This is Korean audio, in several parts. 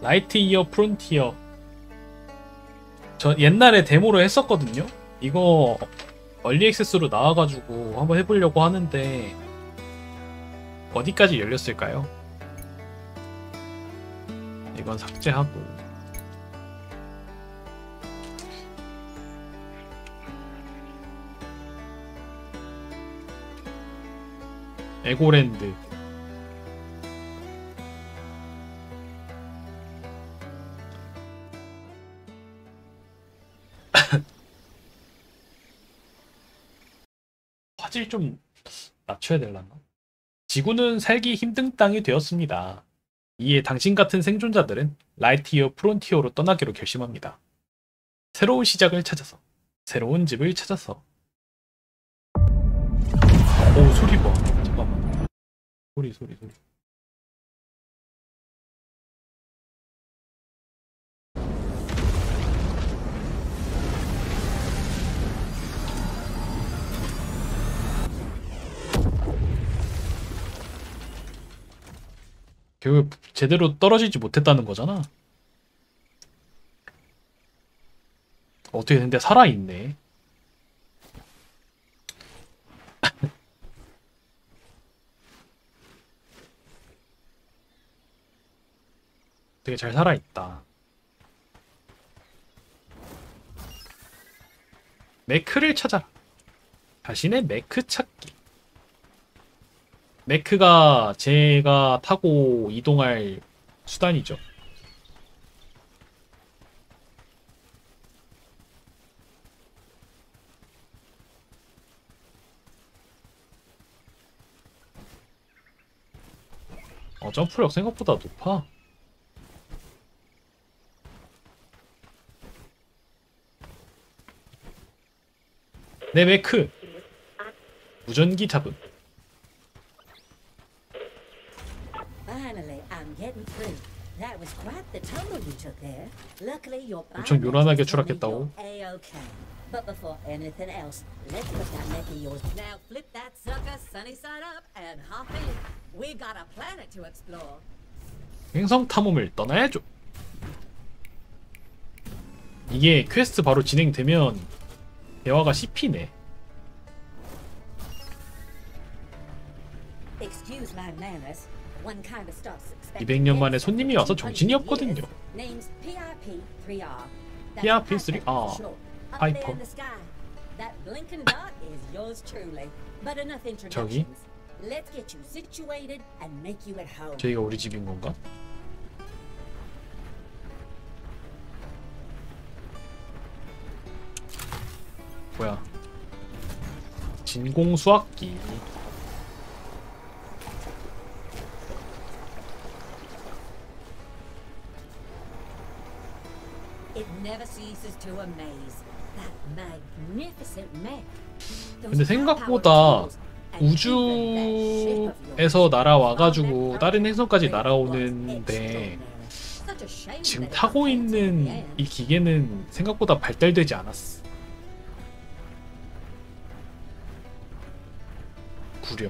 Lightyear Frontier 저 옛날에 데모로 했었거든요. 이거 early access로 나와가지고 한번 해보려고 하는데 어디까지 열렸을까요? 이건 삭제하고. 에고랜드 화질 좀 낮춰야 될라나? 지구는 살기 힘든 땅이 되었습니다. 이에 당신 같은 생존자들은 Lightyear Frontier로 떠나기로 결심합니다. 새로운 시작을 찾아서, 새로운 집을 찾아서. 오 소리 봐. 잠깐만. 소리 소리 소리. 결국 제대로 떨어지지 못했다는 거잖아. 어떻게 근데 살아있네. 되게 잘 살아있다. 매크를 찾아라. 자신의 매크 찾기. 매크가 제가 타고 이동할 수단이죠. 어, 점프력 생각보다 높아. 내 매크! 무전기 잡음. Finally, I'm getting through. That was quite the tumble you took there. Luckily, your 엄청 요란하게 추락했다고. But before anything else, let's put that neck of yours. Now flip that sucker sunny side up and hop in. We got a planet to explore. 행성 탐험을 떠나야죠. 이게 퀘스트 바로 진행되면 대화가 씹히네. Excuse my manners. One kind of starts 200년 만에 손님이 와서 정신이 없거든요. Name's PIP-3R. PIP-3R. 하이퍼. That blinking dot is yours truly. But enough 저기? 저희가 우리 집인 건가? 뭐야? 진공 수학기. 근데 생각보다 우주에서. 날아와가지고 다른 행성까지 날아오는데 지금 타고 있는. 이 기계는 생각보다 발달되지 않았어. 구려.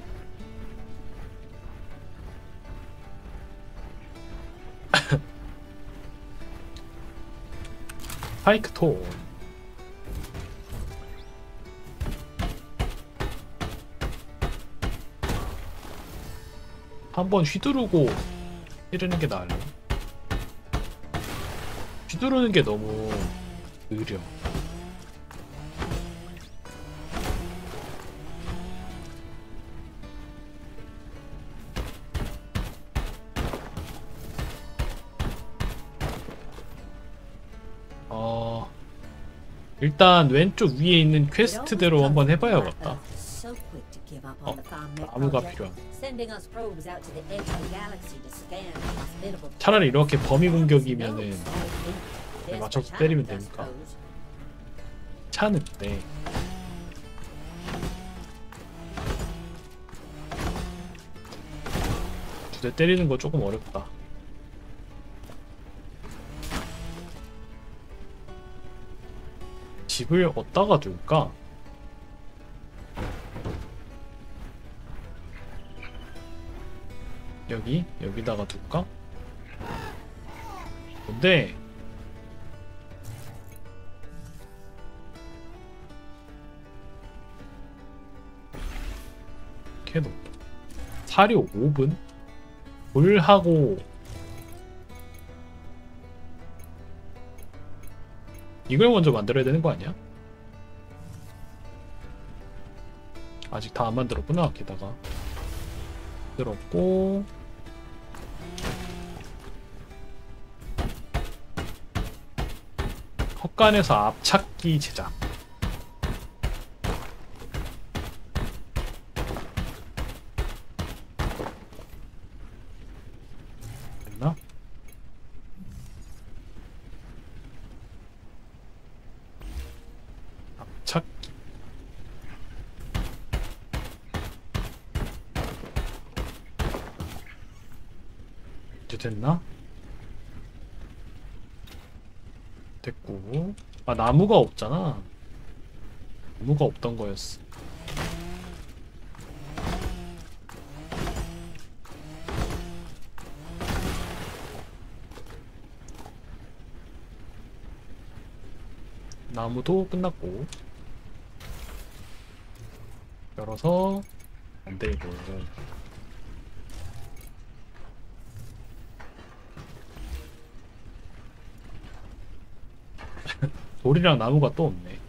파이크 톤. 한번 휘두르고 찌르는 게 나을래? 휘두르는 게 너무 느려. 일단 왼쪽 위에 있는 퀘스트대로 한번 해봐야겠다. 어, 나무가 hospitable 차라리 이렇게 범위 공격이면은 네, 맞춰서 때리면 되니까. 차는 네. 두대 때리는 거 조금 어렵다. 집을 어디다가 둘까? 여기? 여기다가 둘까? 뭔데? 캐도 사료 5분? 돌하고 이걸 먼저 만들어야 되는 거 아니야? 아직 다 안 만들었구나 게다가. 만들었고. 헛간에서 앞찾기 제작 됐나? 앞찾기 이제 됐나? 됐고 아 나무가 없잖아. 나무가 없던 거였어. 나무도 끝났고. 열어서 만들고 돌이랑 나무가 또 없네.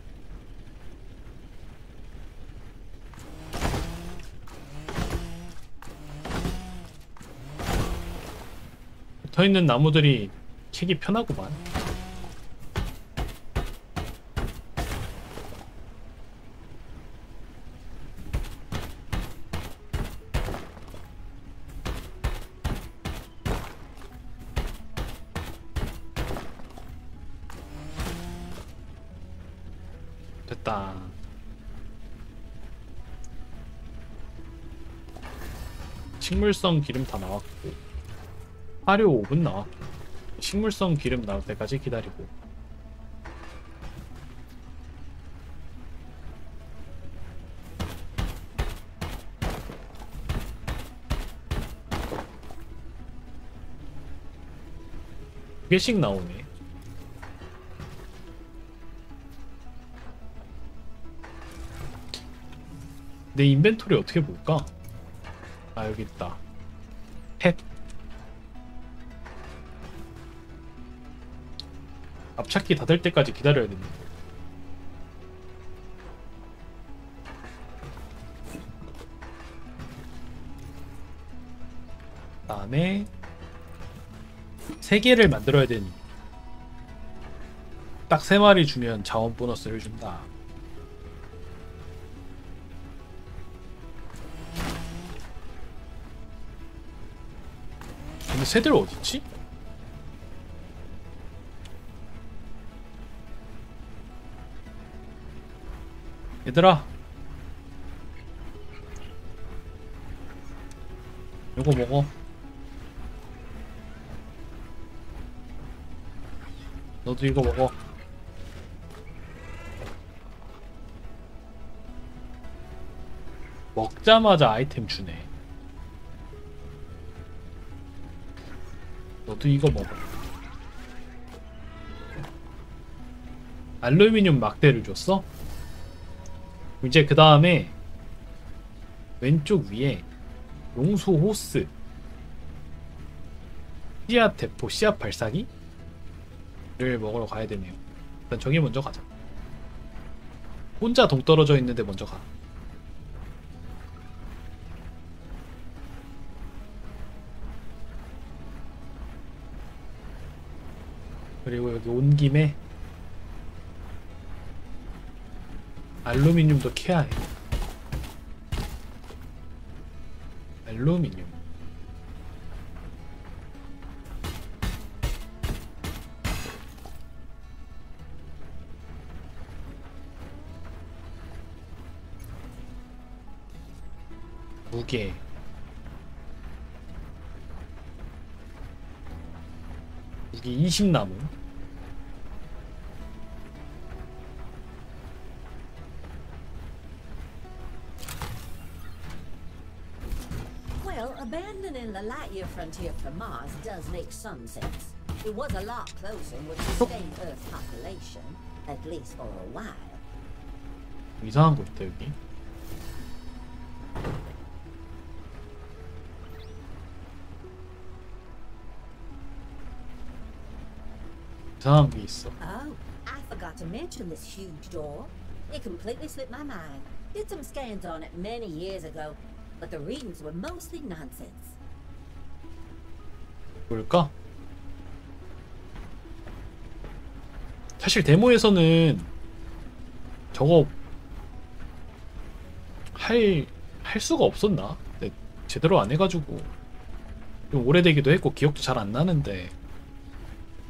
붙어 있는 나무들이 캐기 편하구만. 식물성 기름 다 나왔고 화료 5분 나왔고 식물성 기름 나올 때까지 기다리고 두 개씩 나오네. 내 인벤토리 어떻게 볼까? 아 여기 있다. 펫. 앞찾기 다될 때까지 기다려야 됩니다. 다음에 세 개를 만들어야 되니 딱 세 마리 주면 자원 보너스를 준다. 새들 어딨지? 얘들아. 이거 먹어. 너도 이거 먹어. 먹자마자 아이템 주네 너도 이거 먹어. 알루미늄 막대를 줬어? 이제 그 다음에 왼쪽 위에 용소 호스 씨앗 대포 씨앗 발사기를 먹으러 가야 되네요. 일단 저기 먼저 가자. 혼자 동떨어져 있는데 먼저 가. 온 김에 알루미늄도 캐야 해. 알루미늄. 무게. 무게 20나무. frontier for Mars does make some sense. It was a lot closer with sustained Earth population, at least for a while. 이상한 거 있다 여기. 이상한 게 있어. Oh, I forgot to mention this huge door. It completely slipped my mind. Did some scans on it many years ago, but the readings were mostly nonsense. 뭘까? 사실 데모에서는 저거 할, 할 수가 없었나? 네, 제대로 안 해가지고 좀 오래되기도 했고 기억도 잘 안 나는데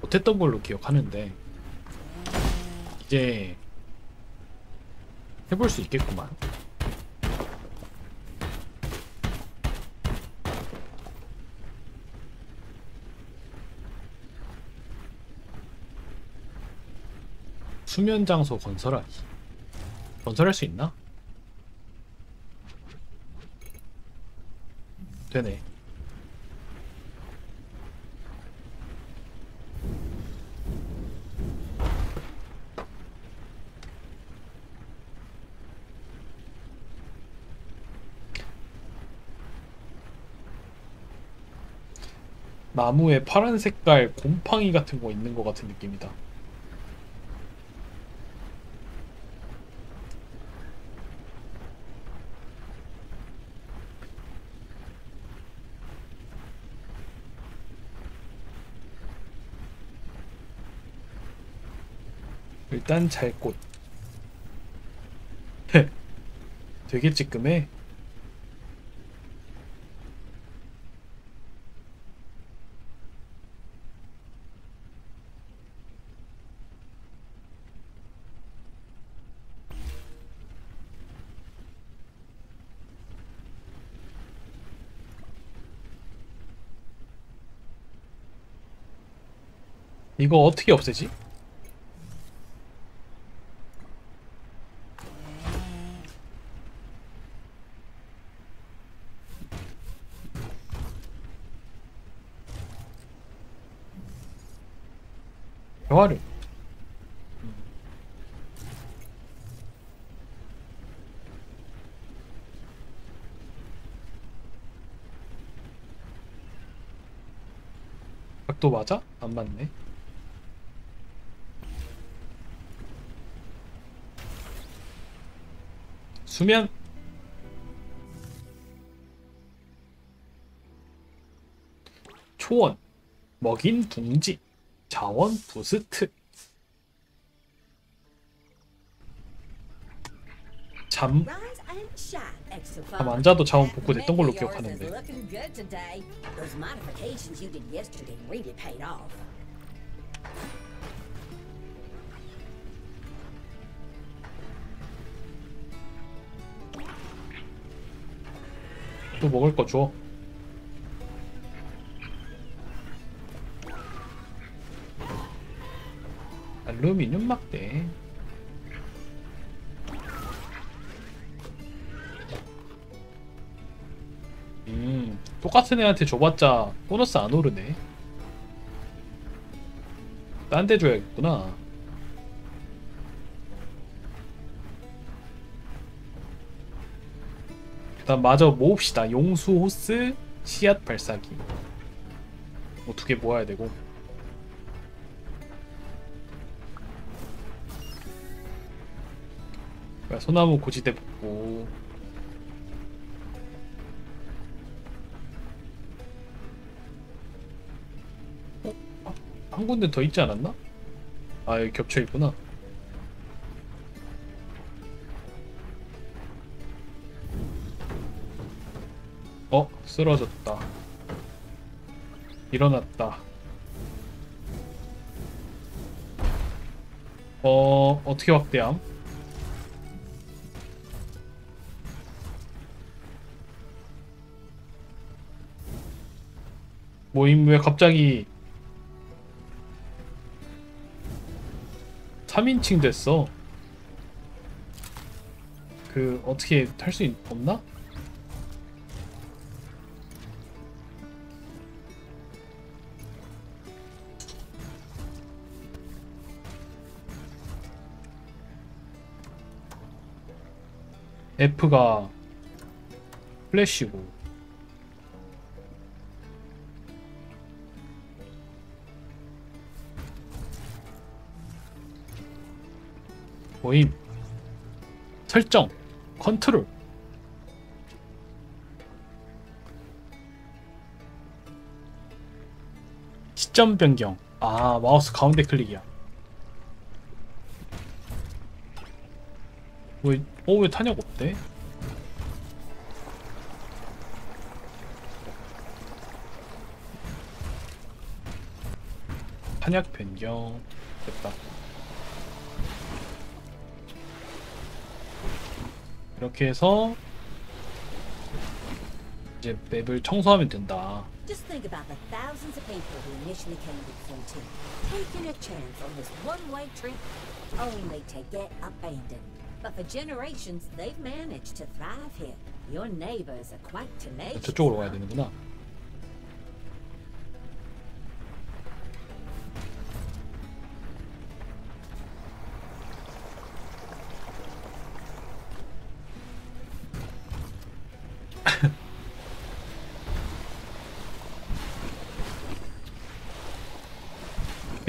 못했던 걸로 기억하는데 이제 해볼 수 있겠구만 수면 장소 건설하기 건설할 수 있나? 되네 나무에 파란 색깔 곰팡이 같은 거 있는 것 같은 느낌이다. 일단 잘 꽃. 되게 찌끔해. 이거 어떻게 없애지? 대화를 각도 맞아? 안 맞네. 수면. 초원. 먹인 둥지. 자원 부스트. 잠 아, 만자도 자원 복구 됐던 걸로 기억하는데. 또 먹을 거 줘. 알루미늄 막대. 똑같은 애한테 줘봤자 보너스 안 오르네. 딴 데 줘야겠구나. 일단 마저 모읍시다. 용수 호스, 씨앗 발사기. 뭐 두 개 모아야 되고. 야, 소나무 고지대 붙고. 군데 더 있지 않았나? 아 여기 겹쳐 있구나. 어, 쓰러졌다. 일어났다. 어, 어떻게 확대함? 모임 왜 갑자기 3인칭 됐어 그 어떻게 탈 수 없나? F가 플래시고 모임 설정 컨트롤. 시점 변경. 아 마우스 가운데 클릭이야. 왜, 어, 왜 탄약 없대? 탄약 변경. 됐다 이렇게 해서 이제 맵을 청소하면 된다 Just think about the thousands of people who initially came to the frontier, taking a chance on this one-way trip, only to get abandoned. But for generations, they've managed to thrive here. Your neighbors are quite tenacious. 저쪽으로 가야 되는구나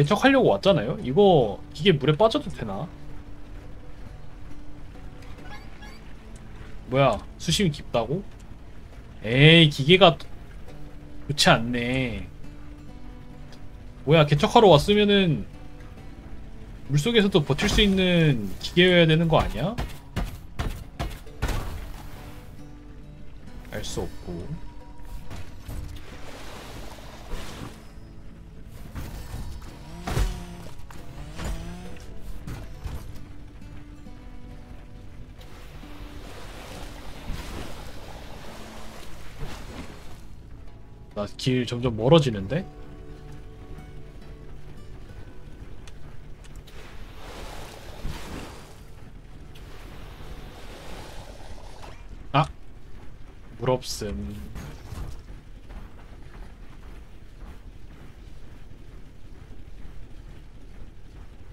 개척하려고 왔잖아요? 이거 이게 물에 빠져도 되나? 뭐야 수심이 깊다고? 에이 기계가 좋지 않네 뭐야 개척하러 왔으면은 물속에서도 버틸 수 있는 기계여야 되는 거 아니야? 알 수 없고 길 점점 멀어지는데? 아! 물 없음.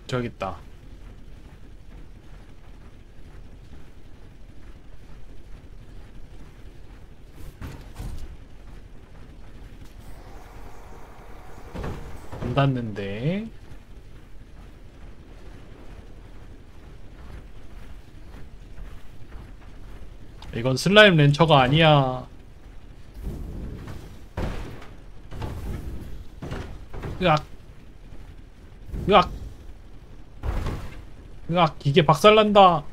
저기 있다. 안 닿는데. 이건 슬라임 렌처가 아니야. 으악. 으악. 으악, 이게 박살난다.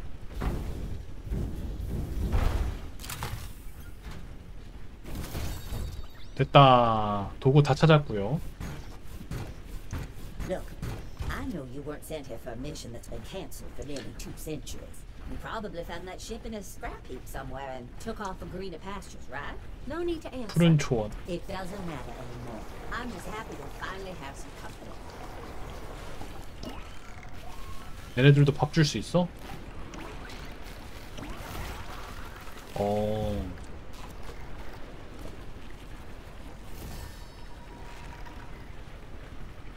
됐다. 도구 다 찾았고요. sent here for a mission that's been cancelled for nearly two centuries. You probably found that ship in a scrap heap somewhere and took off for greener pastures, right? No need to answer. 푸른 초원. It doesn't matter anymore. I'm just happy to finally have some company. 얘네들도 밥 줄 수 있어? 어.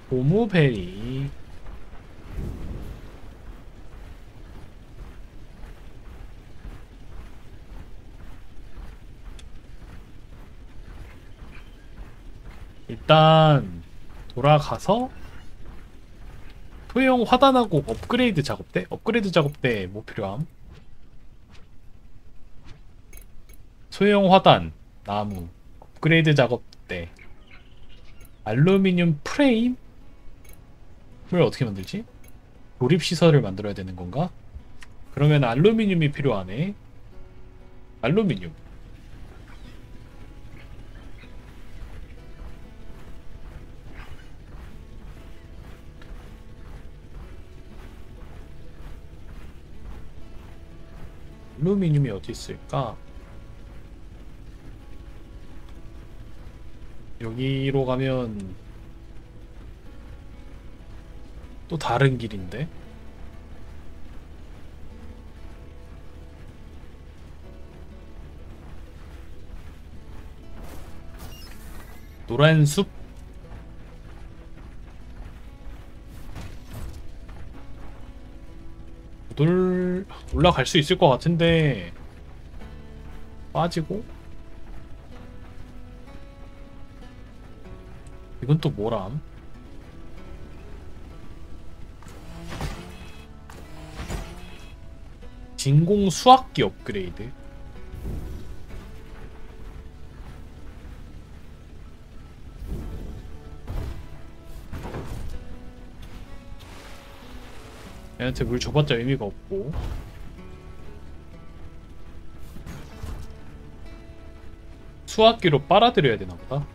고무베리. 일단 돌아가서 소형 화단하고 업그레이드 작업대? 업그레이드 작업대 뭐 필요함? 소형 화단, 나무, 업그레이드 작업대, 알루미늄 프레임을 어떻게 만들지? 조립 시설을 만들어야 되는 건가? 그러면 알루미늄이 필요하네. 알루미늄. 알루미늄이 어디 있을까? 여기로 가면 또 다른 길인데? 노란 숲? 올 올라갈 수 있을 것 같은데 빠지고 이건 또 뭐람? 진공 수학기 업그레이드 얘한테 물 줘봤자 의미가 없고 수학기로 빨아들여야 되나 보다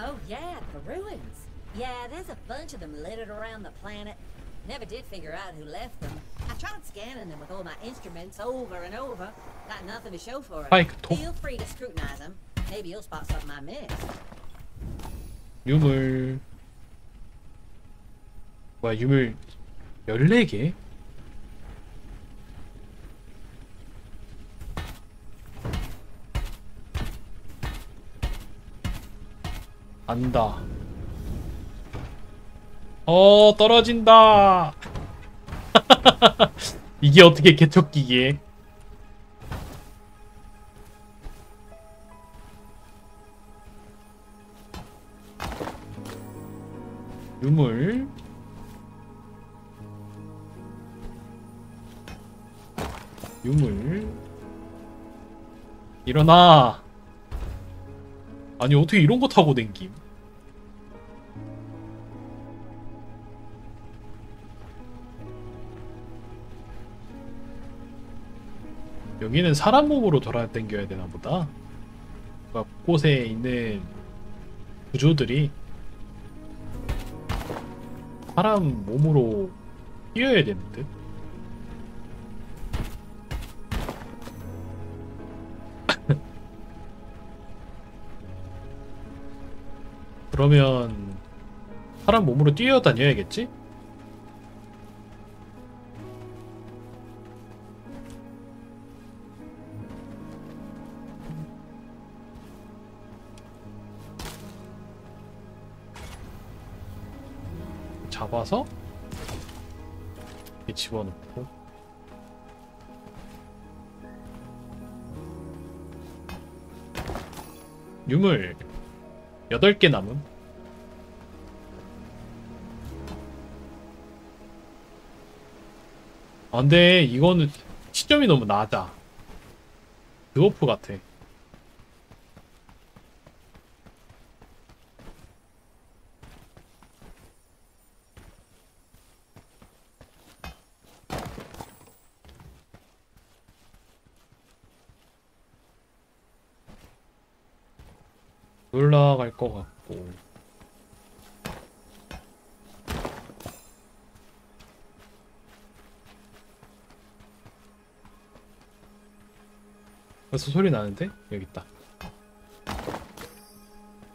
Oh, yeah, the ruins. Yeah, there's a bunch of them littered around the planet. Never did figure out who left them. I tried scanning them with all my instruments over and over. Got nothing to show for it. 스파이크 톱 Feel free to scrutinize them. Maybe you'll spot something I missed. 유물 뭐야 유물 14개? 안다. 어 떨어진다. 이게 어떻게 개척기기에? 유물 유물. 일어나. 아니 어떻게 이런 거 타고 댕김? 여기는 사람 몸으로 돌아 댕겨야 되나 보다. 그러니까 곳에 있는 구조들이 사람 몸으로 뛰어야 되는 듯? 그러면 사람 몸으로 뛰어다녀야겠지? 잡아서 집어넣고 유물 8개 남음. 아, 근데 이거는 시점이 너무 낮아. 드워프 같아 올라갈 것 같고 벌써 소리 나는데? 여기 있다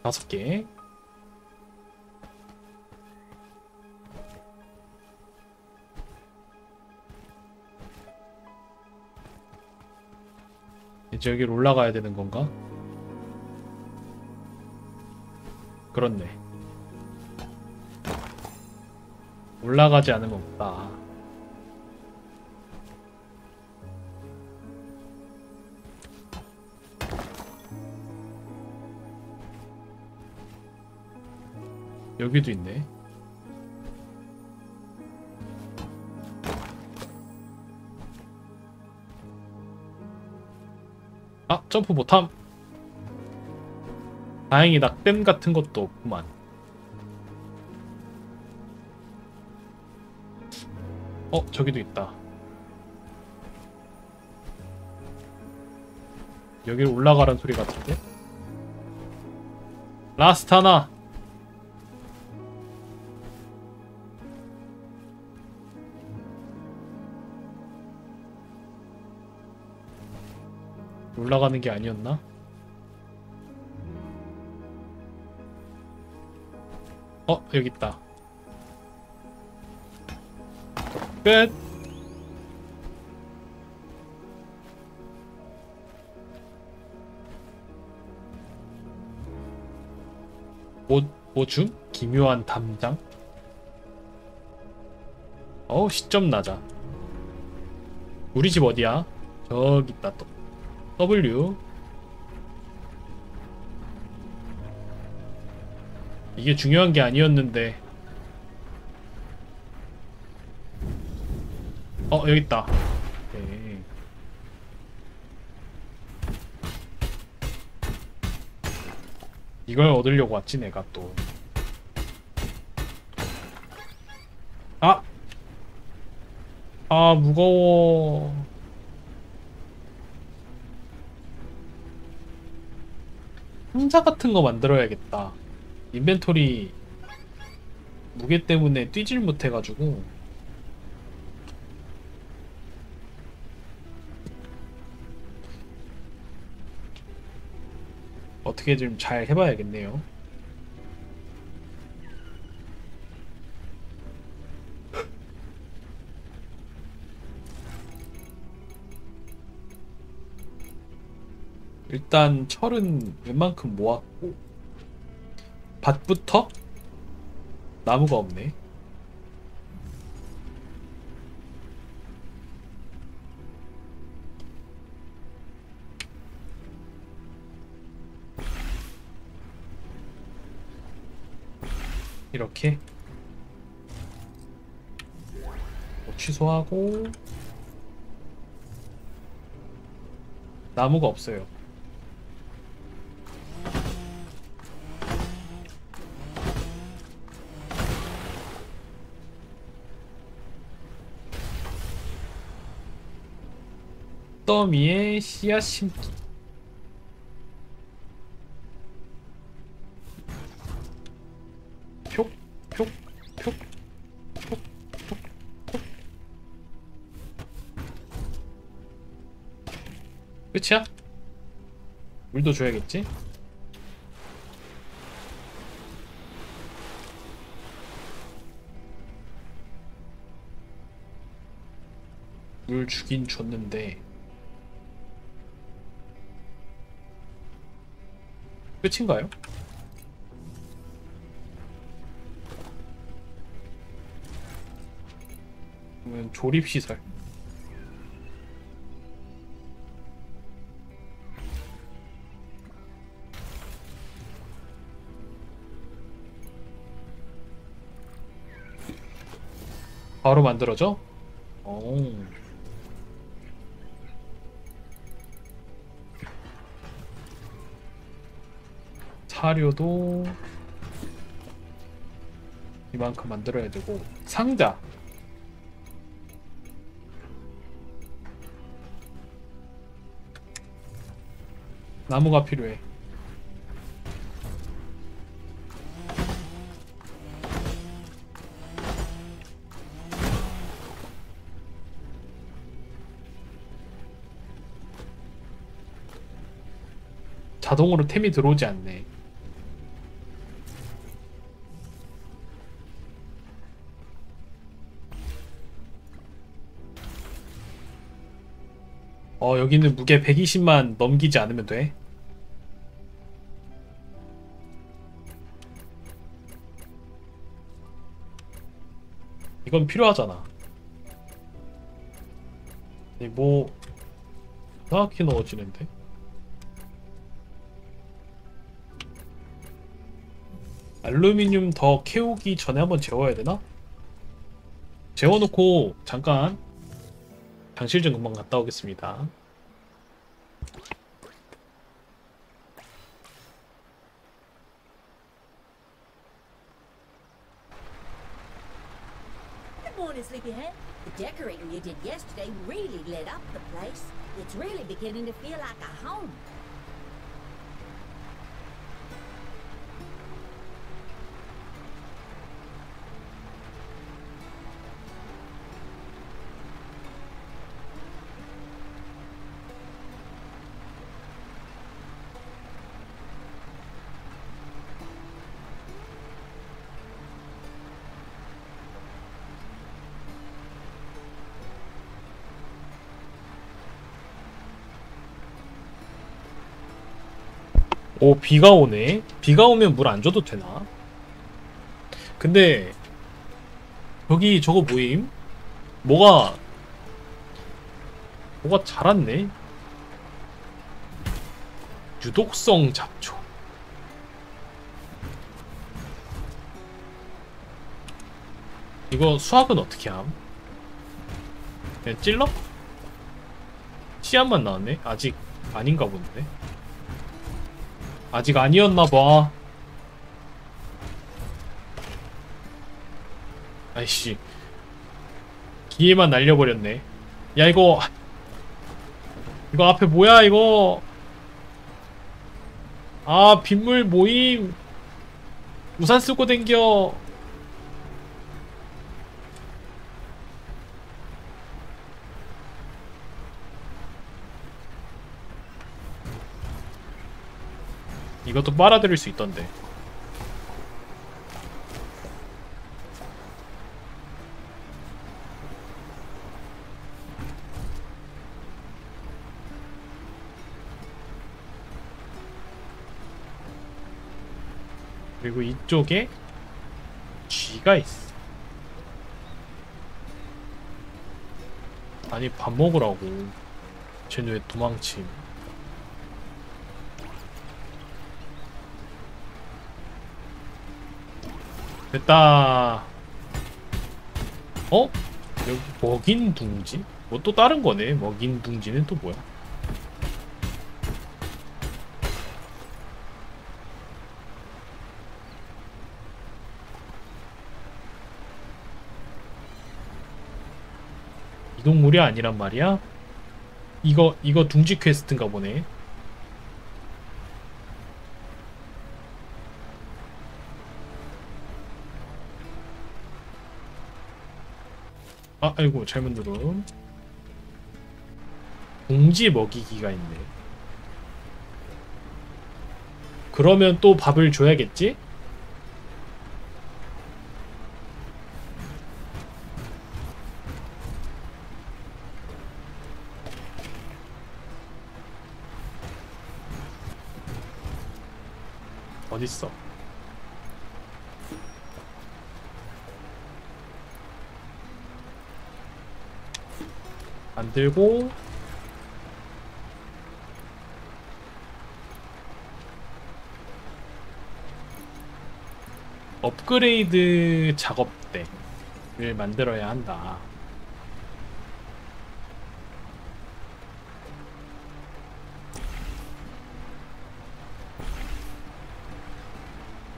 다섯 개 이제 여기로 올라가야 되는 건가? 그렇네. 올라가지 않으면 없다. 여기도 있네. 아, 점프 못함. 다행이다. 댐 같은 것도 없구만. 어, 저기도 있다. 여기로 올라가라는 소리 같은데? last 하나! 올라가는 게 아니었나? 어, 여기 있다. 끝. 뭐, 뭐줌? 기묘한 담장? 어우, 시점 낮아. 우리 집 어디야? 저기 있다 또 W. 이게 중요한 게 아니었는데. 어 여기 있다. 오케이. 이걸 얻으려고 왔지 내가 또. 아! 아 무거워 상자 같은 거 만들어야겠다. 인벤토리 무게 때문에 뛰질 못해가지고. 어떻게 좀 잘 해봐야겠네요 일단 철은 웬만큼 모았고 밭부터 나무가 없네. 이렇게 뭐 취소하고 나무가 없어요. 더미의 씨앗 심기 표, 표. 끝이야? 물도 줘야겠지? 물 주긴 줬는데 끝인가요? 그러면 조립시설 바로 만들어져? 오. 사료도 이만큼 만들어야 되고 상자. 나무가 필요해. 자동으로 템이 들어오지 않네 어, 여기는 무게 120만 넘기지 않으면 돼. 이건 필요하잖아. 이 뭐, 정확히 넣어지는데? 알루미늄 더 캐오기 전에 한번 재워야 되나? 재워놓고 잠깐 장실 좀 금방 갔다 오겠습니다. 오 비가 오네 비가 오면 물 안 줘도 되나? 근데 여기 저거 뭐임? 뭐가 뭐가 자랐네? 유독성 잡초. 이거 수학은 어떻게 함? 그냥 찔러? 씨앗만 나왔네? 아직 아닌가 본데? 아직 아니었나 봐. 아이씨. 기회만 날려버렸네. 야, 이거. 이거 앞에 뭐야, 이거. 아, 빗물 모임. 우산 쓰고 댕겨. 이것도 빨아들일 수 있던데. 그리고 이쪽에 쥐가 있어. 아니 밥 먹으라고. 쟤는 왜 도망침? 됐다. 어? 여기 먹인 둥지? 뭐 또 다른 거네. 먹인 둥지는 또 뭐야? 이동물이 아니란 말이야? 이거 이거 둥지 퀘스트인가 보네. 아, 아이고 잘못 누름. 둥지 먹이기가 있네. 그러면 또 밥을 줘야겠지? 어딨어? 만들고 업그레이드 작업대를 만들어야 한다.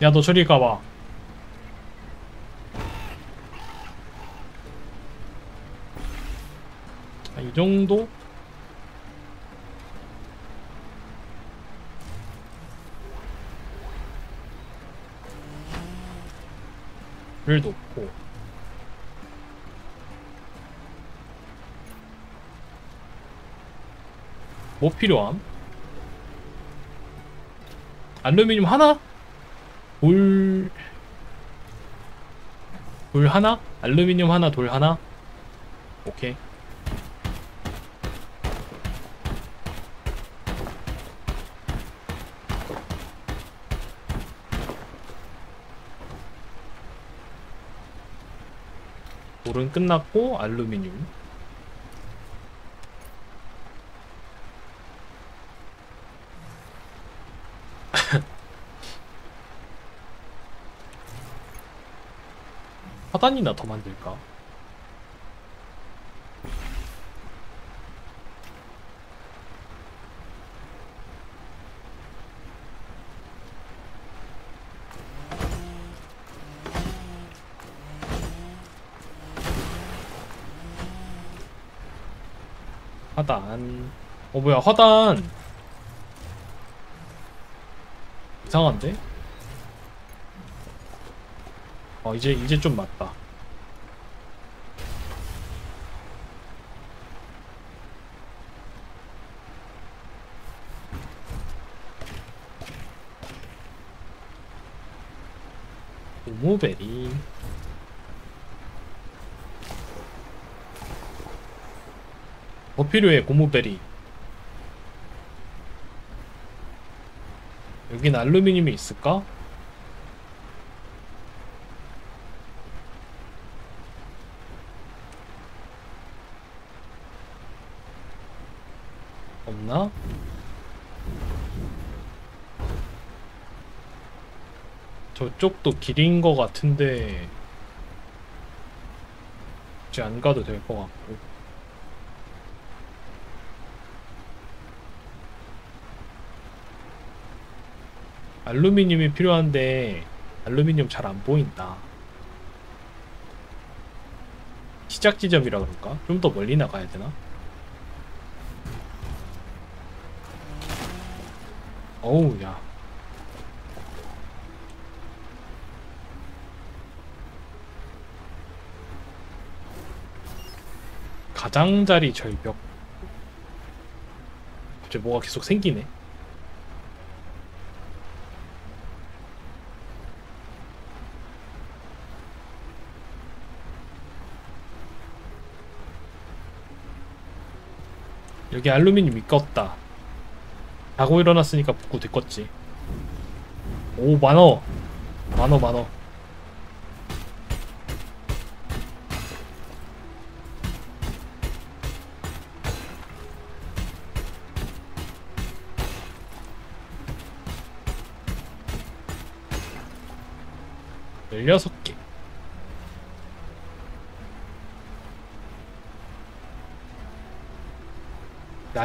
야, 너 저리 가봐. 정도? 를 놓고 뭐 필요함? 알루미늄 하나? 돌... 돌 하나? 알루미늄 하나, 돌 하나? 오케이 돌은 끝났고 알루미늄 화단이나 더 만들까? 화단 어 뭐야 화단. 이상한데? 어 이제 이제 좀 맞다 필요해 고무베리 여긴 알루미늄이 있을까? 없나? 저쪽도 길인 것 같은데 이제 안 가도 될 것 같고 알루미늄이 필요한데 알루미늄 잘 안 보인다 시작 지점이라 그런가? 좀더 멀리 나가야 되나? 어우 야 가장자리 절벽 갑자기 뭐가 계속 생기네 여기 알루미늄 이껐다. 자고 일어났으니까 복구 됐겠지. 오 만원 만원 만원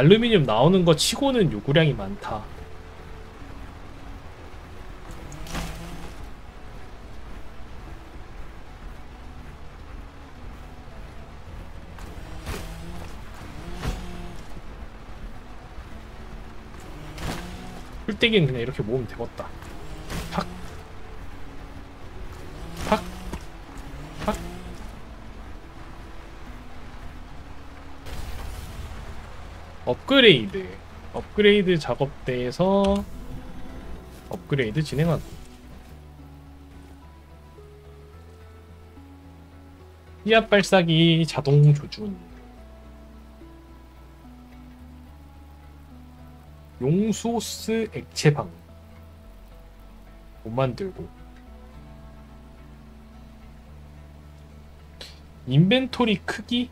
알루미늄 나오는 거 치고는 요구량이 많다. 풀떼기는 그냥 이렇게 모으면 되겠다. 업그레이드. 업그레이드 작업대에서 업그레이드 진행하고. 희압 발사기 자동 조준. 용소스 액체방. 못 만들고. inventory 크기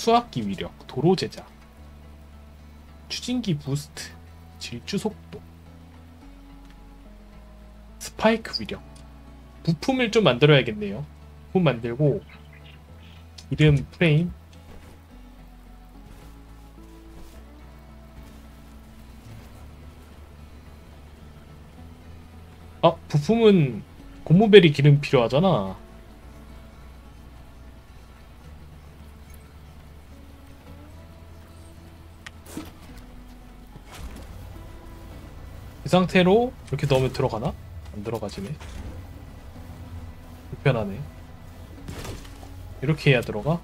수압기 위력, 도로 제작, 추진기 boost, 질주 속도, 스파이크 위력. 부품을 좀 만들어야겠네요. 부품 만들고 이름 프레임 아 부품은 고무베리 기름 필요하잖아. 상태로 이렇게 넣으면 들어가나? 안 들어가지네. 불편하네. 이렇게 해야 들어가?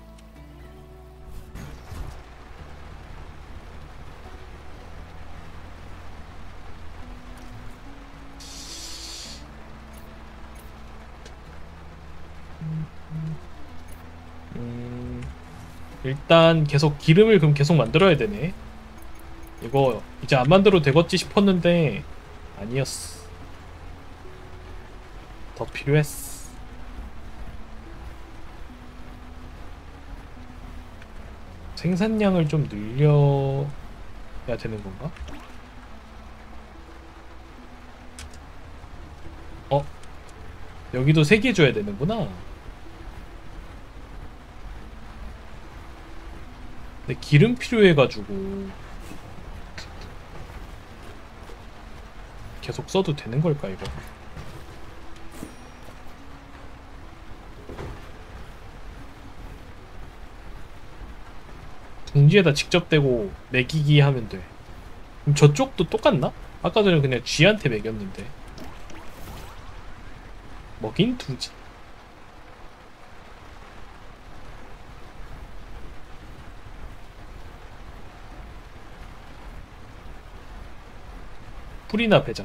음, 일단 계속 기름을 그럼 계속 만들어야 되네. 이거 이제 안 만들어도 되겠지 싶었는데 아니었어. 더 필요했어. 생산량을 좀 늘려야 되는 건가? 어? 여기도 세개 줘야 되는구나. 근데 기름 필요해가지고 계속 써도 되는 걸까 이거? 둥지에다 직접 대고 매기기 하면 돼. 그럼 저쪽도 똑같나? 아까 전에 그냥 쥐한테 매겼는데. 먹인 둥지. 풀이나 베자.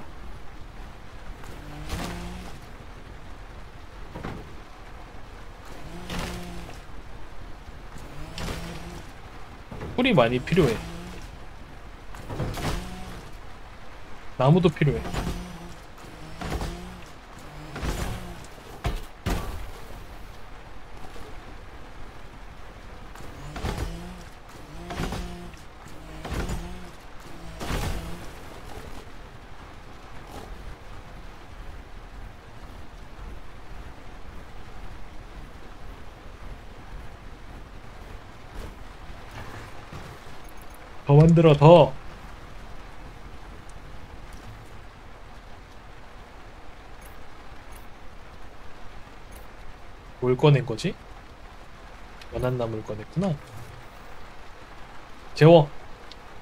풀이 많이 필요해. 나무도 필요해. 더 만들어 더. 뭘 꺼낸 거지? 연한 나무를 꺼냈구나. 재워.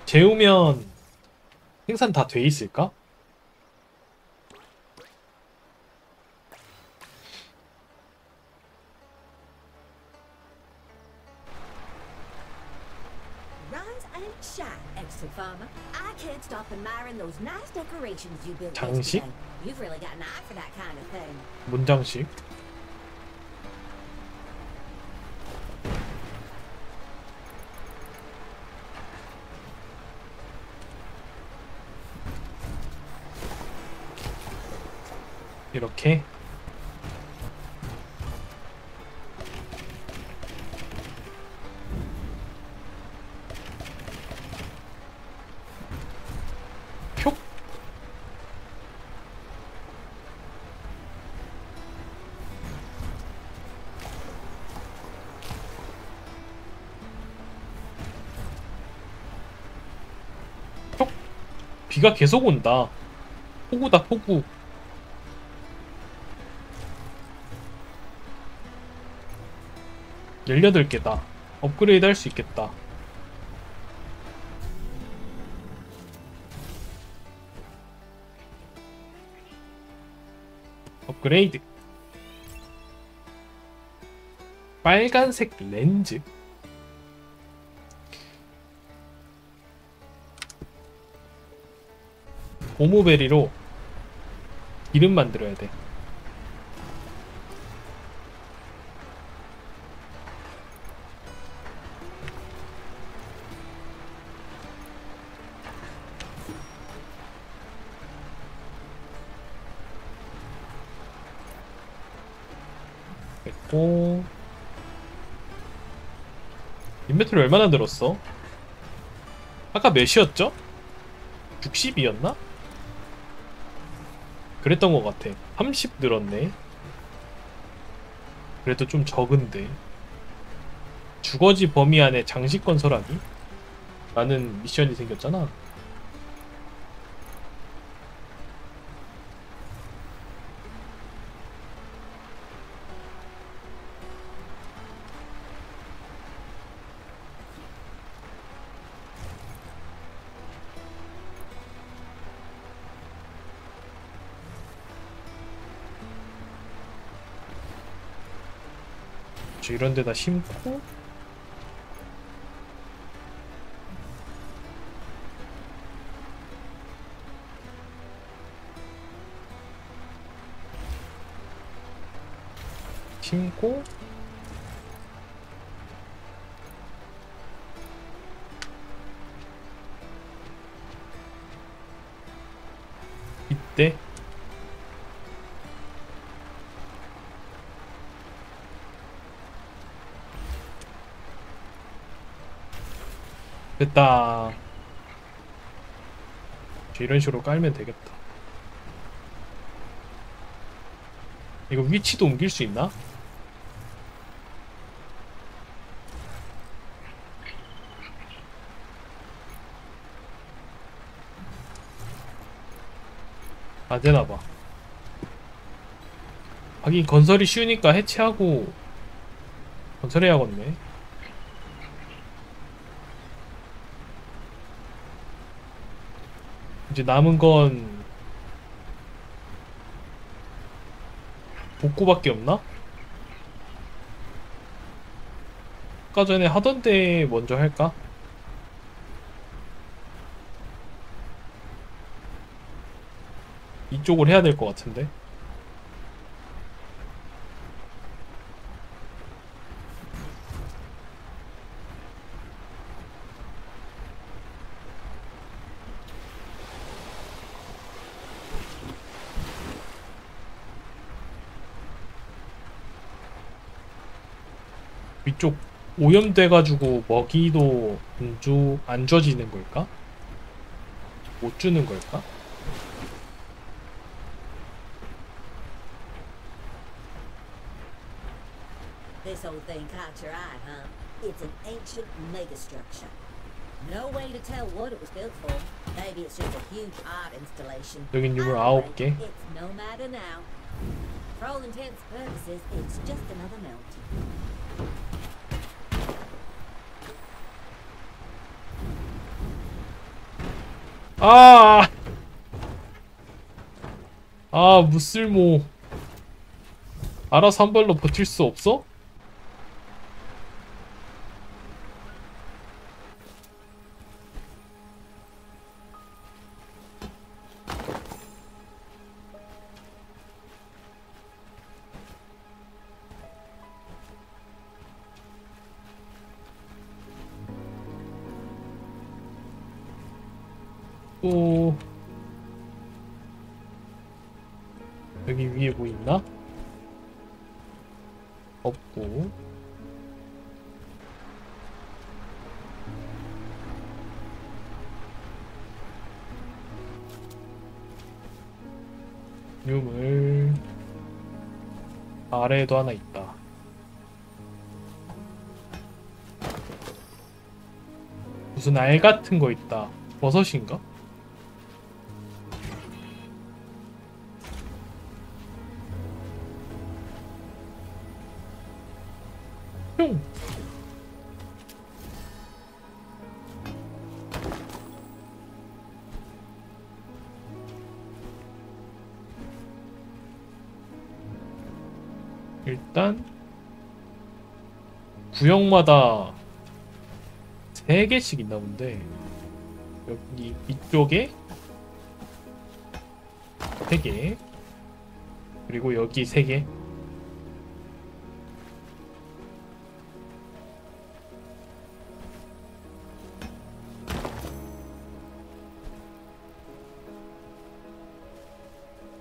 재우면 생산 다 돼 있을까? Thing. 문장식. 비가 계속 온다. 폭우다 폭우. 열여덟 개다. 업그레이드 할 수 있겠다. 업그레이드. 빨간색 렌즈. 고무베리로 기름 만들어야 돼. 됐고 인벤토리 얼마나 늘었어? 아까 몇이었죠? 60이었나? 그랬던 것 같아. 30 늘었네. 그래도 좀 적은데. 주거지 범위 안에 장식 건설하기? 라는 미션이 생겼잖아 저 이런 데다 심고. 심고 됐다. 이런 식으로 깔면 되겠다. 이거 위치도 옮길 수 있나? 안 되나봐. 하긴 건설이 쉬우니까 해체하고 건설해야겠네. 이제 남은 건 복구밖에 없나? 아까 전에 하던 데 먼저 할까? 이쪽을 해야 될 것 같은데 위쪽 오염돼가지고 먹이도 안, 주, 안 줘지는 걸까? 못 주는 걸까? This old thing caught your eye, huh? It's an ancient megastructure. No way to tell what it was built for. Maybe it's just a huge art installation. 여긴 유물 아홉 개. It's no matter now. For all intents and purposes, it's just another mountain. 아! 아, 무쓸모. 알아서 한 발로 버틸 수 없어? 아래에도 하나 있다 무슨 알 같은 거 있다 버섯인가? 구역마다 3개씩 있나 본데 여기 이쪽에 3개 그리고 여기 3개.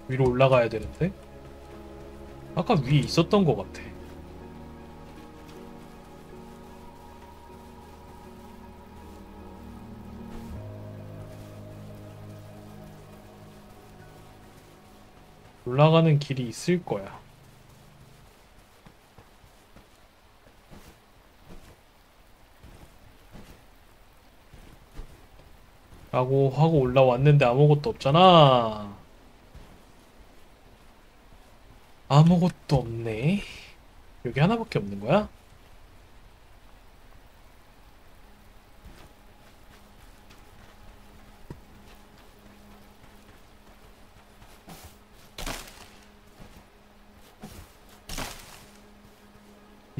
위로 올라가야 되는데? 아까 위에 있었던 것 같아 올라가는 길이 있을 거야 라고 하고 올라왔는데 아무것도 없잖아 아무것도 없네. 여기 하나밖에 없는 거야?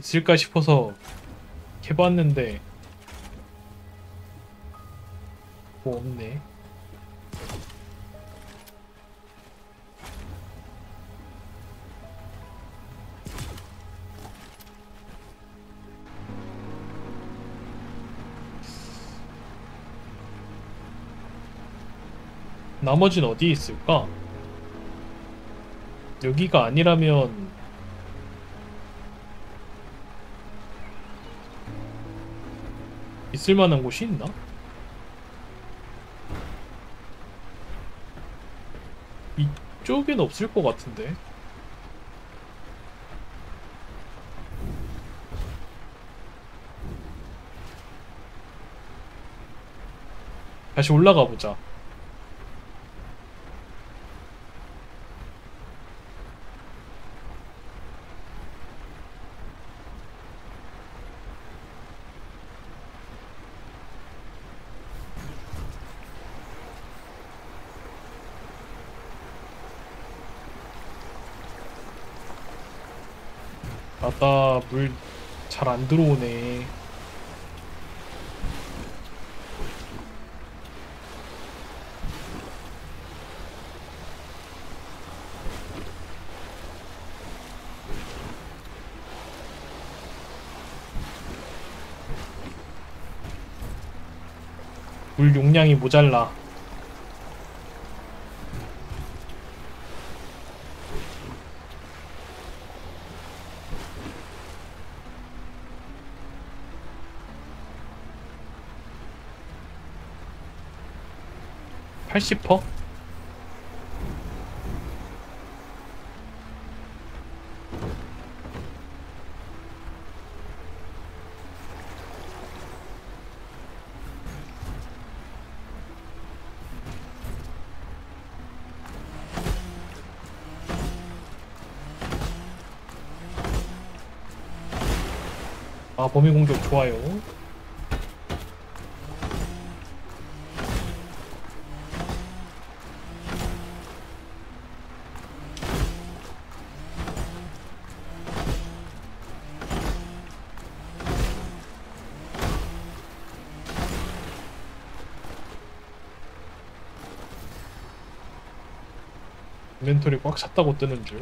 있을까 싶어서 해봤는데 뭐 없네. 나머지는 어디에 있을까? 여기가 아니라면 있을 만한 곳이 있나? 이쪽엔 없을 것 같은데. 다시 올라가 보자. 아따 물 잘 안 들어오네. 물 용량이 모자라 80퍼? 아 범위 공격 좋아요 인벤토리 꽉 찼다고 뜨는 줄.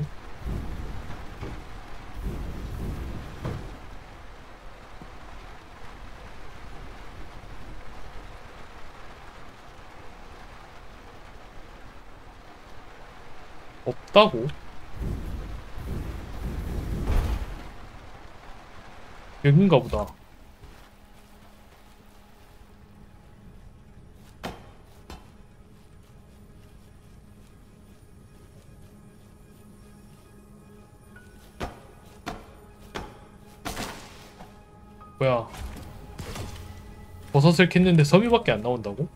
없다고? 여긴가 보다. 버섯을 캤는데 섬유밖에 안 나온다고?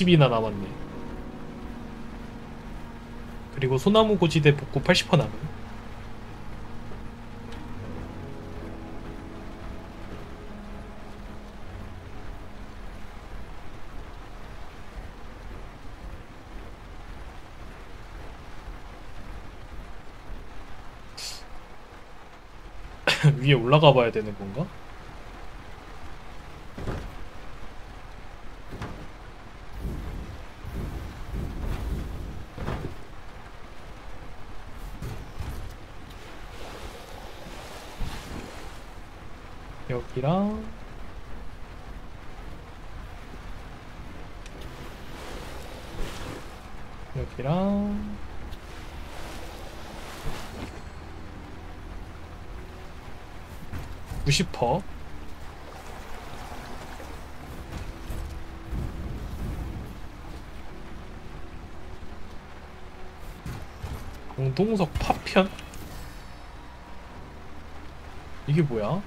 60이나 남았네 그리고 소나무 고지대 복구 80% 남은 위에 올라가 봐야 되는 건가? 여기랑 여기랑 (90% 공동석 파편 이게 뭐야?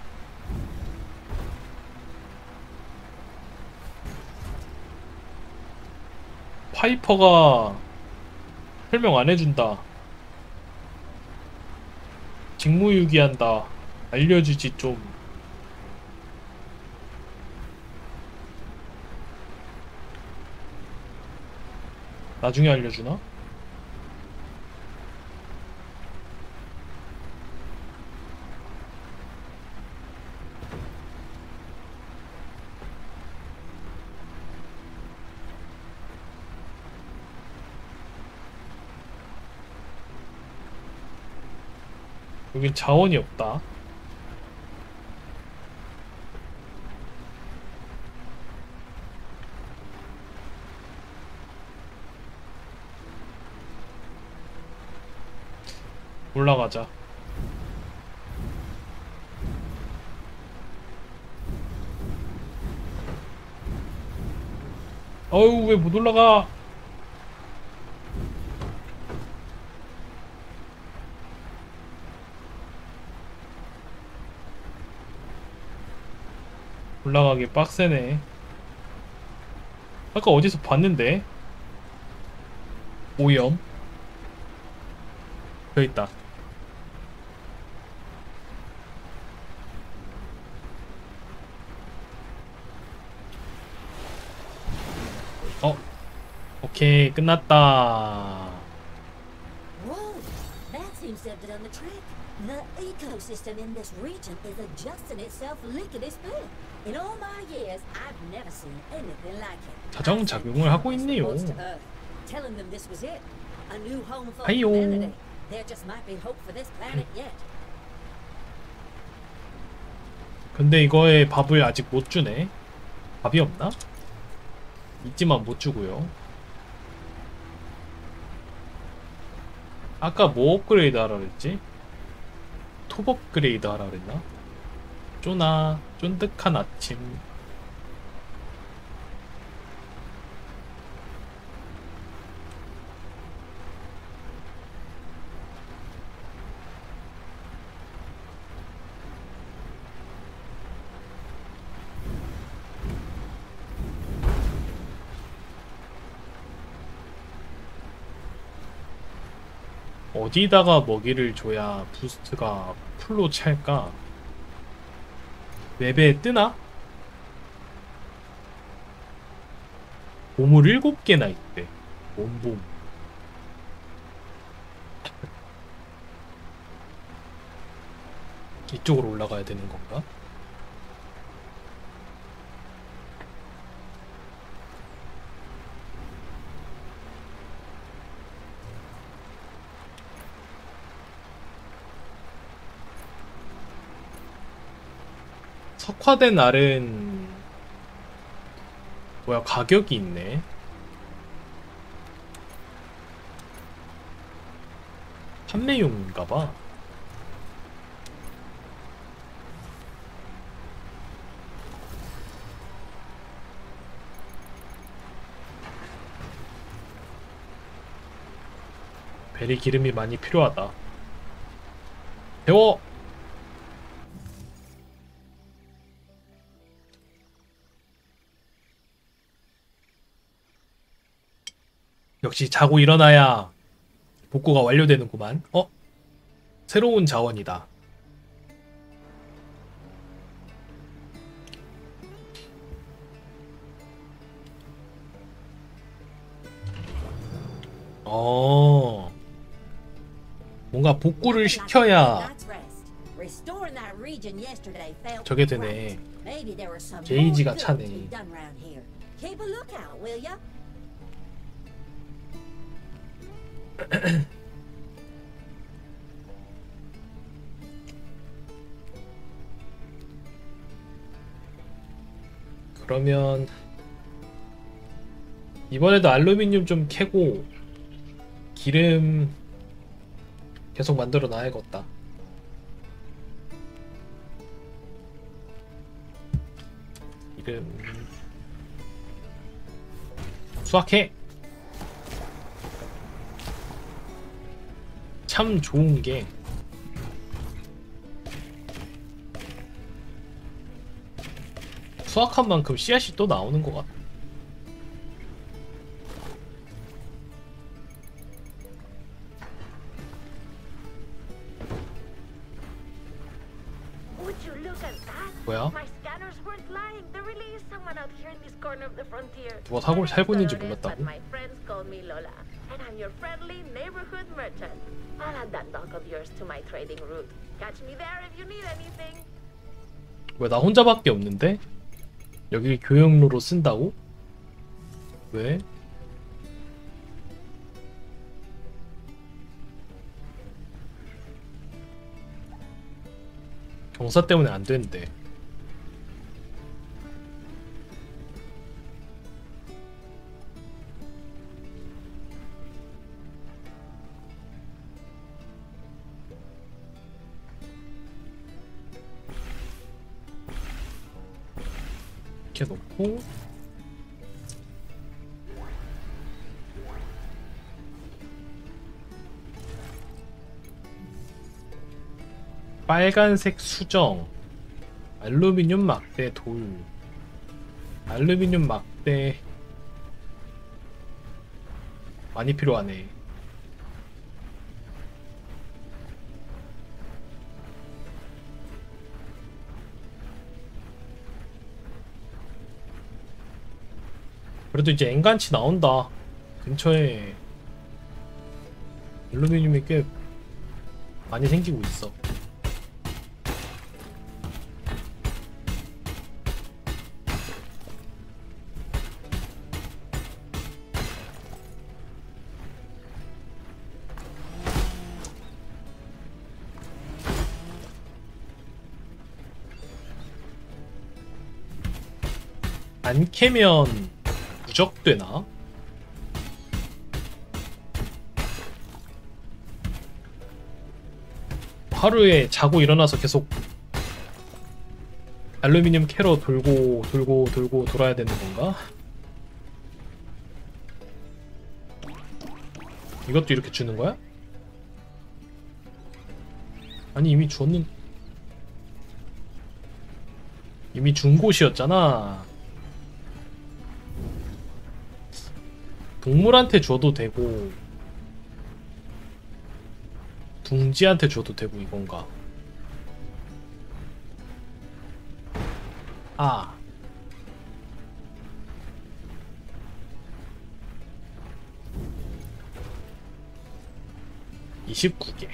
파이퍼가 설명 안 해준다. 직무유기한다. 알려주지 좀. 나중에 알려주나? 여긴 자원이 없다. 올라가자. 어우 왜 못 올라가? 올라가기 빡세네. 아까 어디서 봤는데? 오염. 여기 있다. 어? 오케이, 끝났다. The ecosystem in this region is adjusting itself lickety it. 자정 작용을 하고 있네요. 하이요. 근데 이거에 밥을 아직 못 주네. 밥이 없나? 있지만 못 주고요. 아까 뭐 업그레이드 하라 그랬지? 톱 업그레이드 하라 그랬나? 쪼나 쫀득한 아침 어디다가 먹이를 줘야 부스트가 풀로 찰까? 웹에 뜨나? 보물 7개나 있대. 몸봄. 이쪽으로 올라가야 되는 건가? 석화된 알은 뭐야 가격이 있네. 판매용인가봐. 베리 기름이 많이 필요하다. 배워! 역시 자고 일어나야 복구가 완료되는구만. 어? 새로운 자원이다. 어. 뭔가 복구를 시켜야 저게. 되네. Good 차네. Keep a lookout, will ya? 그러면 이번에도 알루미늄 좀 캐고 기름 계속 만들어 놔야겠다. 기름 수확해. 참 좋은 게 수확한 만큼 씨앗이 또 나오는 것 같아. 뭐야? 누가 사고를 살고 있는지 몰랐다고? I'll add that dog of yours to my trading route. Catch me there if you need anything. 왜 나 혼자밖에 없는데? 여기 교역로로 쓴다고? 왜? 경사 때문에 안 된대. 이렇게 놓고. 빨간색 수정. 알루미늄 막대 돌. 알루미늄 막대. 많이 필요하네 그래도 이제 엔간치 나온다. 근처에 알루미늄이 꽤 많이 생기고 있어. 안 캐면 누적되나? 하루에 자고 일어나서 계속 알루미늄 캐러 돌고 돌고 돌고 돌아야 되는 건가? 이것도 이렇게 주는 거야? 아니 이미 줬는 이미 준 곳이었잖아 동물한테 줘도 되고 둥지한테 줘도 되고 이건가? 아. 이십구 개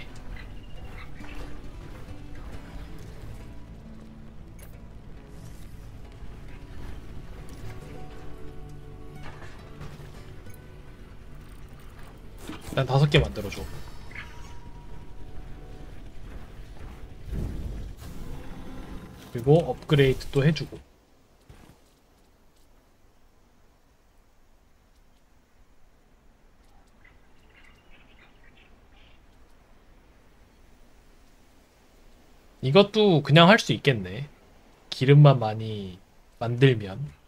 일단 다섯 개 만들어줘. 그리고 업그레이드도 해주고. 이것도 그냥 할 수 있겠네. 기름만 많이 만들면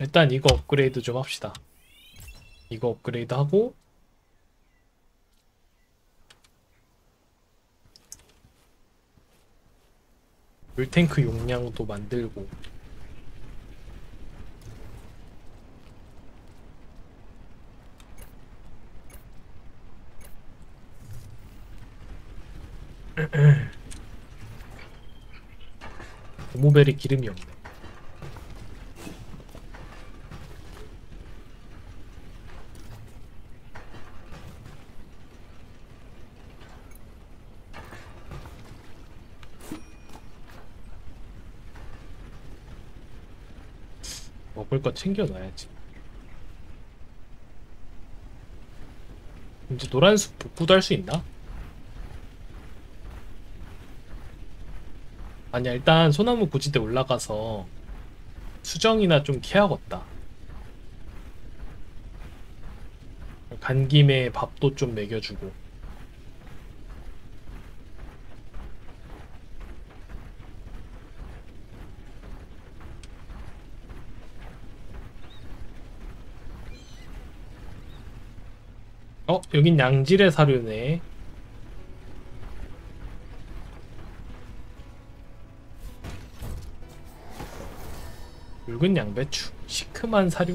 일단 이거 업그레이드 좀 합시다. 이거 업그레이드 하고 물탱크 용량도 만들고 고무벨이 기름이 없네 챙겨놔야지. 이제 노란숲 복구도 할 수 있나? 아니야 일단 소나무 고지대 올라가서 수정이나 좀 캐야겠다. 간 김에 밥도 좀 먹여주고. 어, 여긴 양질의 사료네. 붉은 양배추, 시큼한 사료.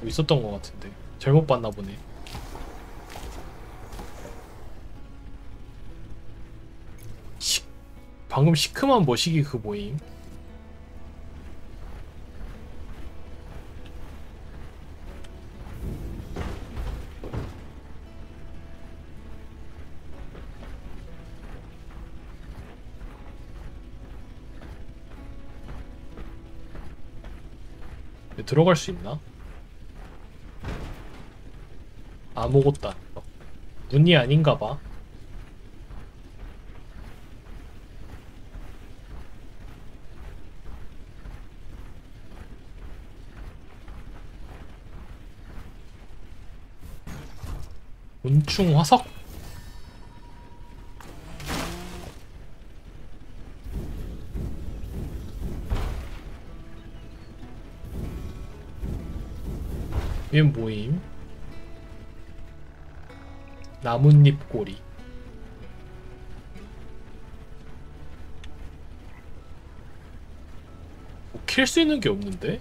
뭐 있었던 것 같은데 잘못 봤나 보네. 시, 방금 시큼한 머시기 그 뭐임? 들어갈 수 있나? 아무것도 안 써. 문이 아닌가 봐. 곤충 화석? 얘는 뭐임? 나뭇잎 꼬리 뭐 킬수 있는 게 없는데?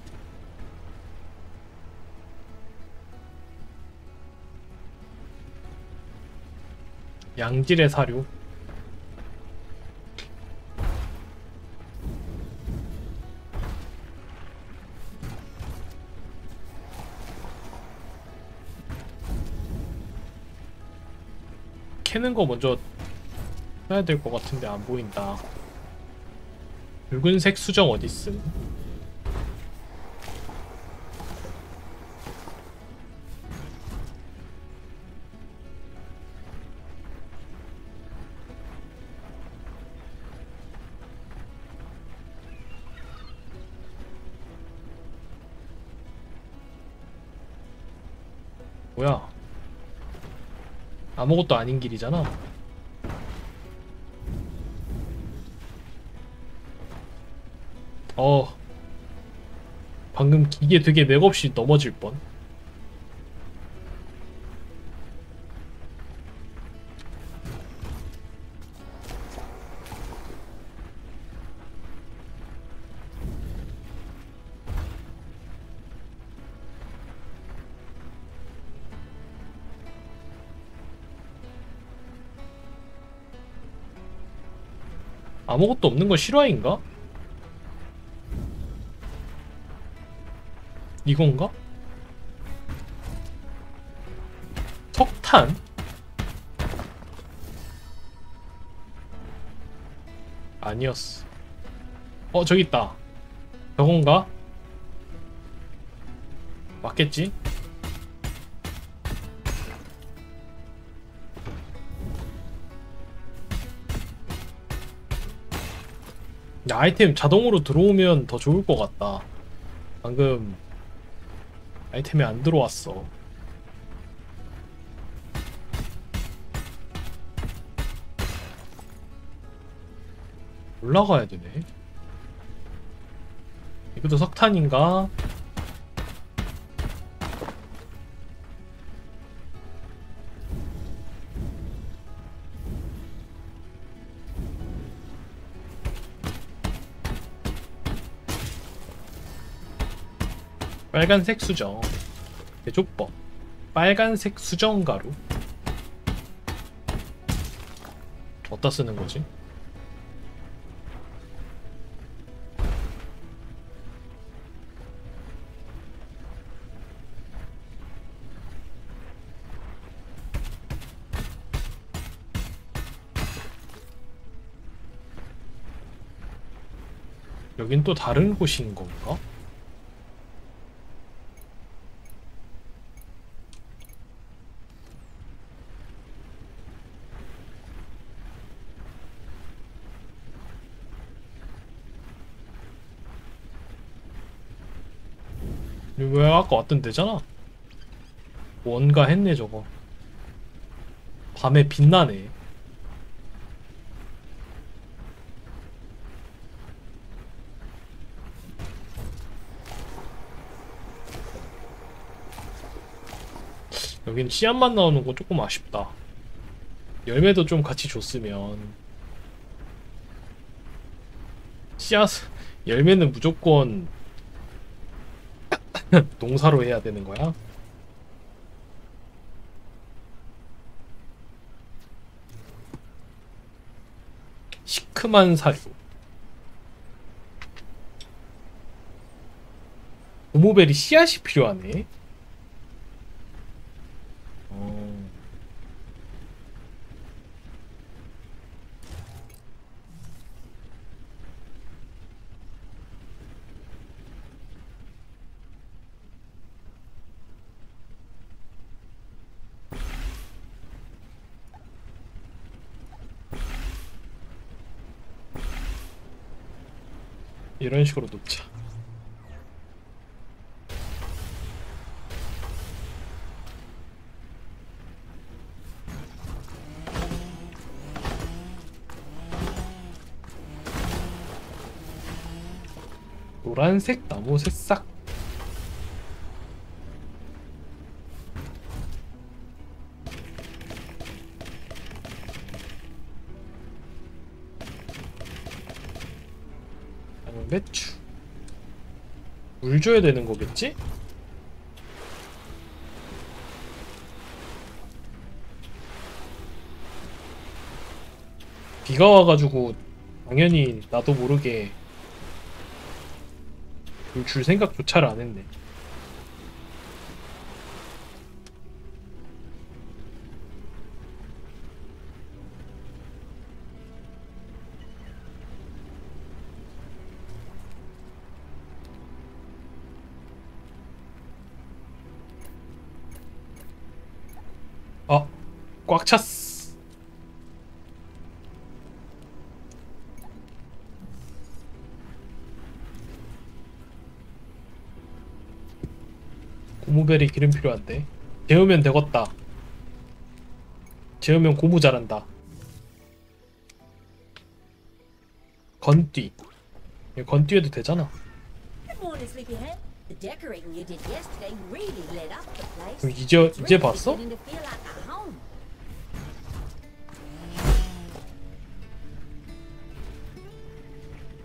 양질의 사료 캐는 거 먼저 해야 될 것 같은데 안 보인다. 붉은색 수정 어딨음? 아무것도 아닌 길이잖아. 어. 방금 기계 되게 맥없이 넘어질 뻔. 아무것도 없는 건 실화인가? 이건가? 석탄? 아니었어. 어, 저기 있다. 저건가? 맞겠지? 아이템 자동으로 들어오면 더 좋을 것 같다. 방금 아이템이 안 들어왔어. 올라가야 되네. 이것도 석탄인가? 빨간색 수정 대조법 빨간색 수정 가루 어디다 쓰는 거지? 여긴 또 다른 곳인 건가? 왜 아까 왔던 데잖아? 뭔가 했네 저거. 밤에 빛나네. 여긴 씨앗만 나오는 거 조금 아쉽다. 열매도 좀 같이 줬으면. 씨앗 열매는 무조건 농사로 해야 되는 거야? 시큼한 사료 오모벨이 씨앗이 필요하네 어. 이런 식으로 놓자. 노란색 나무 새싹 줘야 되는 거겠지? 비가 와가지고 당연히 나도 모르게 물줄 생각조차를 안 했네. 고무벨이 기름 필요한데. 재우면 되겠다. 재우면 고무 잘한다. 건띠. 건띠해도 되잖아. 이제 이제 봤어?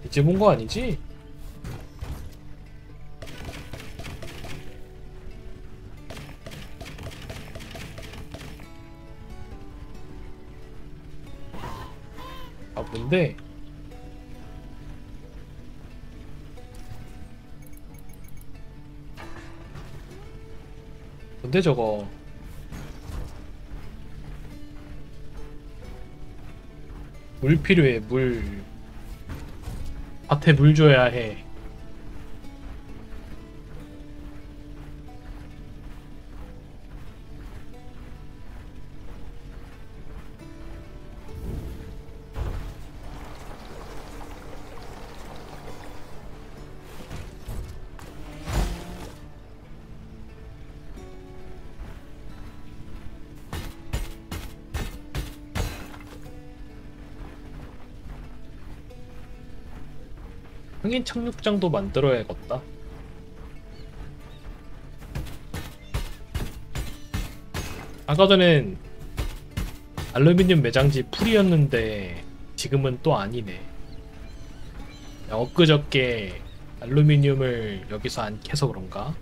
이제 본 거 아니지? 뭔데 저거? 물 필요해 물. 밭에 물 줘야 해. 흥인 착륙장도 만들어야겠다. 아까 전엔 알루미늄 매장지 풀이었는데 지금은 또 아니네. 엊그저께 알루미늄을 여기서 안 캐서 그런가?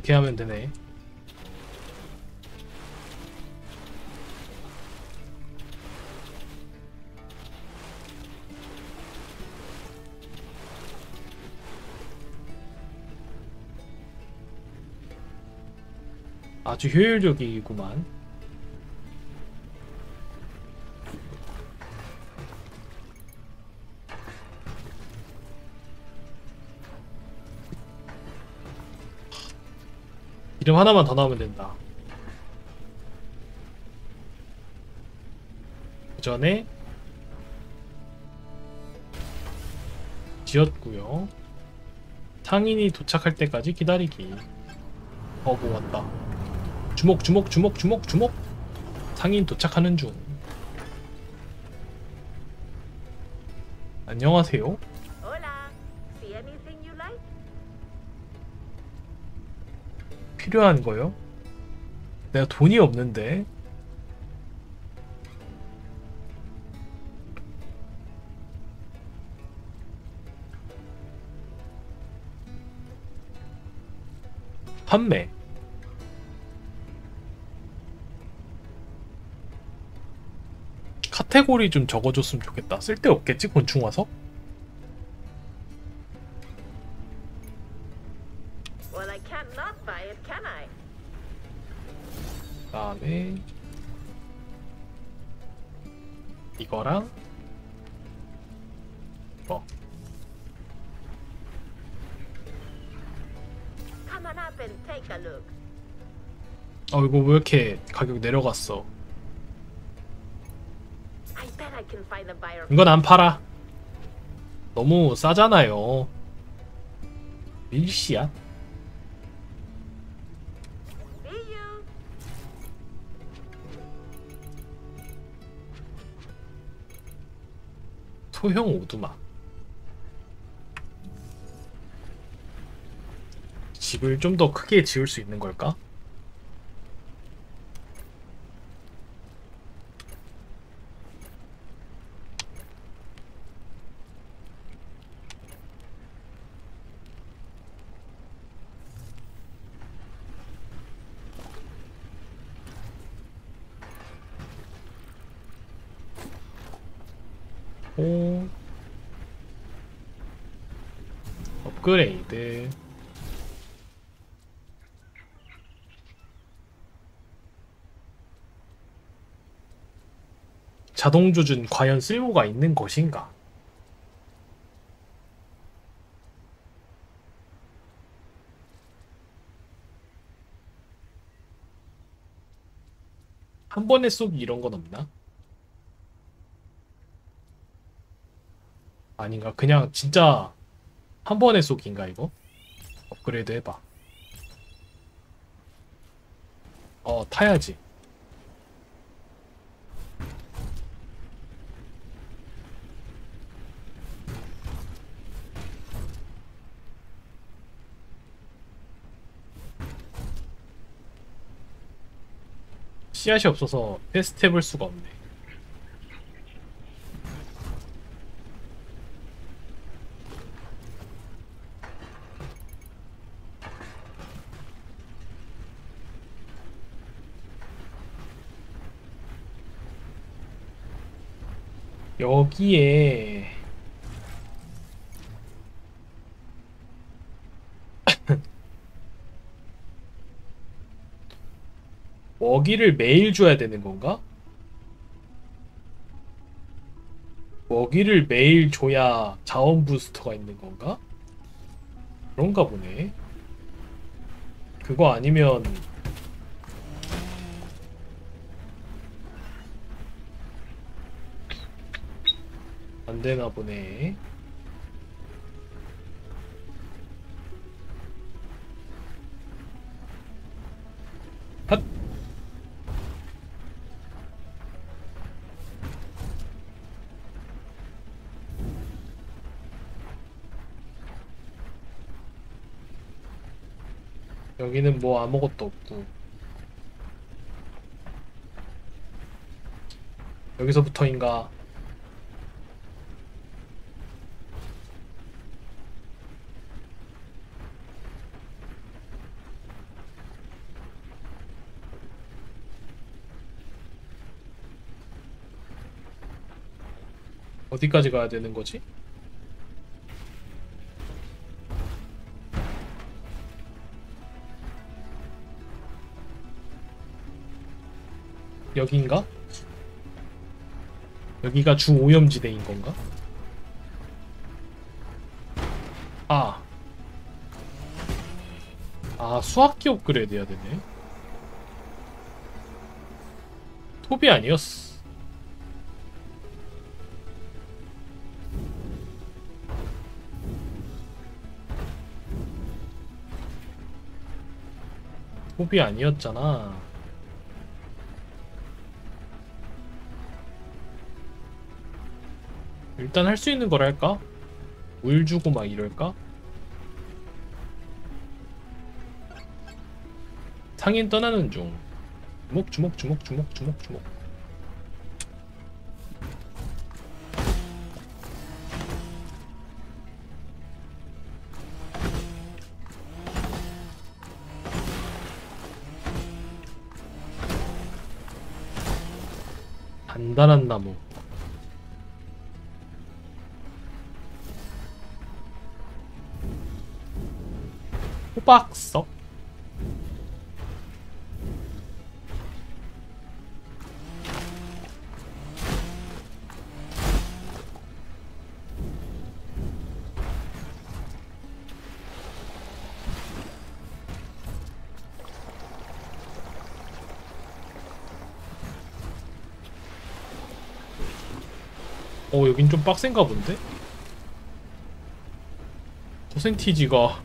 이렇게 하면 되네. 아주 효율적이구만. 이름 하나만 더 나오면 된다. 그 전에 지었고요. 상인이 도착할 때까지 기다리기. 어, 뭐 왔다. 주목, 주목, 주목, 주목, 주목. 상인 도착하는 중. 안녕하세요. 필요한 거요? 내가 돈이 없는데. 판매. 카테고리 좀 적어줬으면 좋겠다. 쓸데없겠지, 곤충 와서? 이렇게 가격 내려갔어. 이건 안 팔아 너무 싸잖아요 밀시야. 소형 오두막 집을 좀 더 크게 지을 수 있는 걸까? 오 업그레이드 자동 조준 과연 쓸모가 있는 것인가? 한 번에 쏘기 이런 건 없나? 아닌가? 그냥 진짜 한 번에 쏘기인가 이거? 업그레이드 해봐. 어 타야지. 씨앗이 없어서 테스트 해볼 수가 없네. 여기에 먹이를 매일 줘야 되는 건가? 먹이를 매일 줘야 자원 부스터가 있는 건가? 그런가 보네. 그거 아니면 안 되나 보네. 핫! 여기는 뭐 아무것도 없고 여기서부터인가 어디까지 가야 되는 거지? 여긴가? 여기가 중오염지대인 건가? 아. 아, 수학기 업그레이드 해야 되네. 톱이 아니었어. 톱이 아니었잖아. 일단 할 수 있는 걸 할까? 물 주고 막 이럴까? 상인 떠나는 중. 주먹 주먹 주먹 주먹 주먹 주먹. 단단한 나무. 호박석? 여긴 좀 빡센가 본데? 퍼센티지가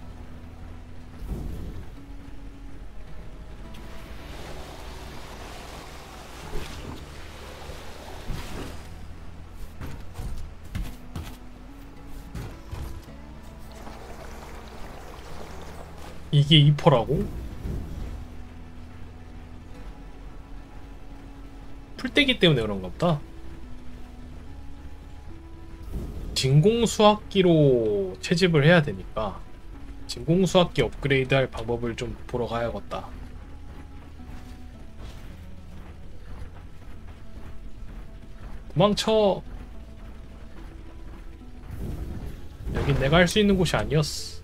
이게 2%라고? 풀떼기 때문에 그런가 보다. 진공수학기로 채집을 해야 되니까 진공수학기 업그레이드 할 방법을 좀 보러 가야겠다. 도망쳐! 여긴 내가 할 수 있는 곳이 아니었어.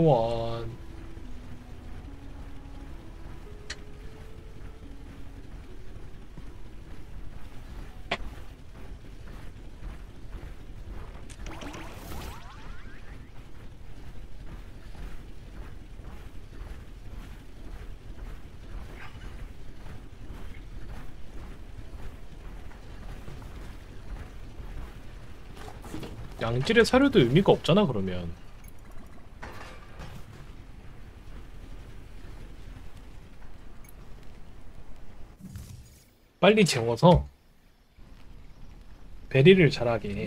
호원. 양질의 사료도 의미가 없잖아 그러면 빨리 재워서 베리를 잘하게 해.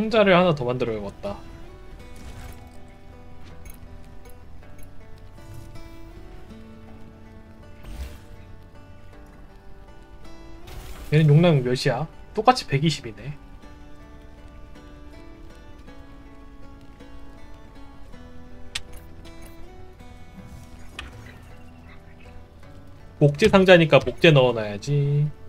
상자를 하나 더 만들어야겠다. 얘는 용량 몇이야? 똑같이 120이네. 목재 상자니까 목재 넣어놔야지.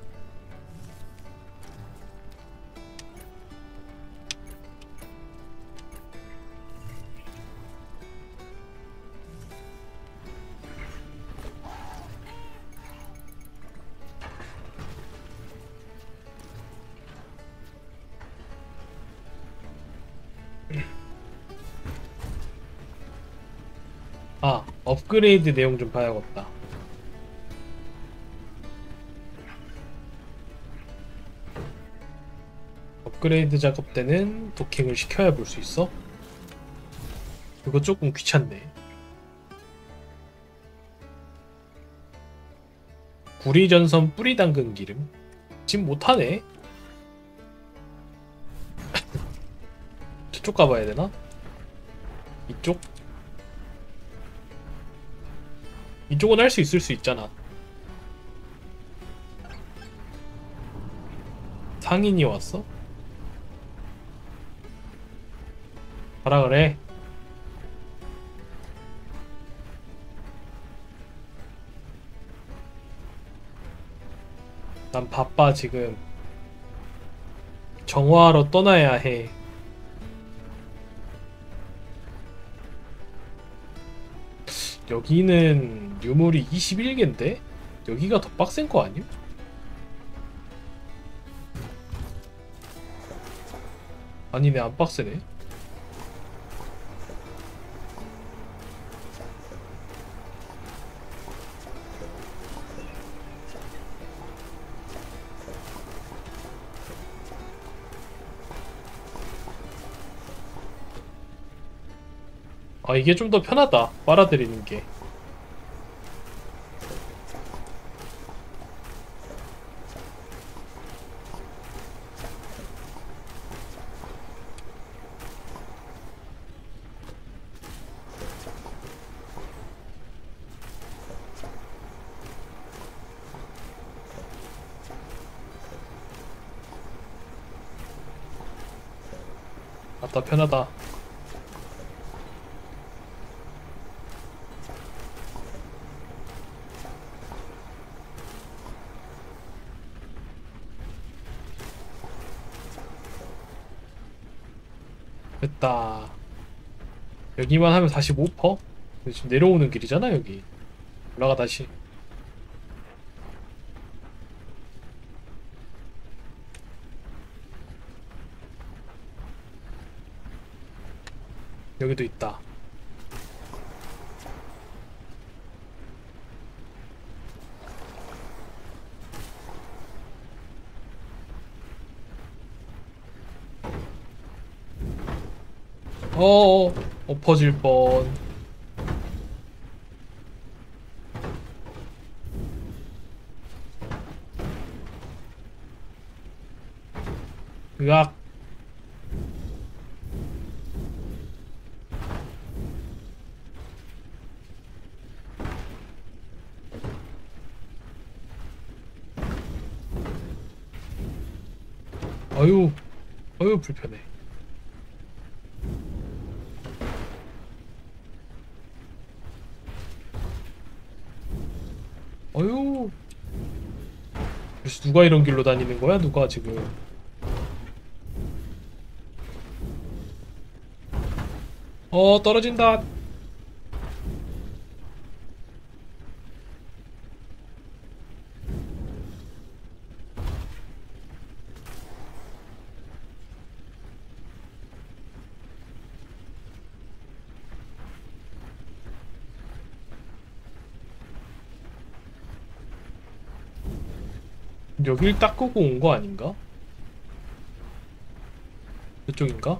업그레이드 내용 좀 봐야겠다. 업그레이드 작업 때는 도킹을 시켜야 볼 수 있어? 이거 조금 귀찮네. 구리 전선 뿌리 담근 기름? 지금 못하네. 저쪽 가봐야 되나? 이쪽? 이쪽은 할 수 있을 수 있잖아. 상인이 왔어? 가라 그래. 난 바빠 지금. 정화하러 떠나야 해. 여기는 유물이 21개인데? 여기가 더 빡센 거 아니야? 아니네 안 빡세네 아 이게 좀 더 편하다 빨아들이는 게 편하다. 됐다. 여기만 하면 45%? 지금 내려오는 길이잖아 여기. 올라가 다시 여기도 있다. 어어 엎어질 뻔. 으악. 불편해. 어유. 그래서 누가 이런 길로 다니는 거야? 누가 지금? 어 떨어진다. 여길 닦고 온 거 아닌가? 이쪽인가?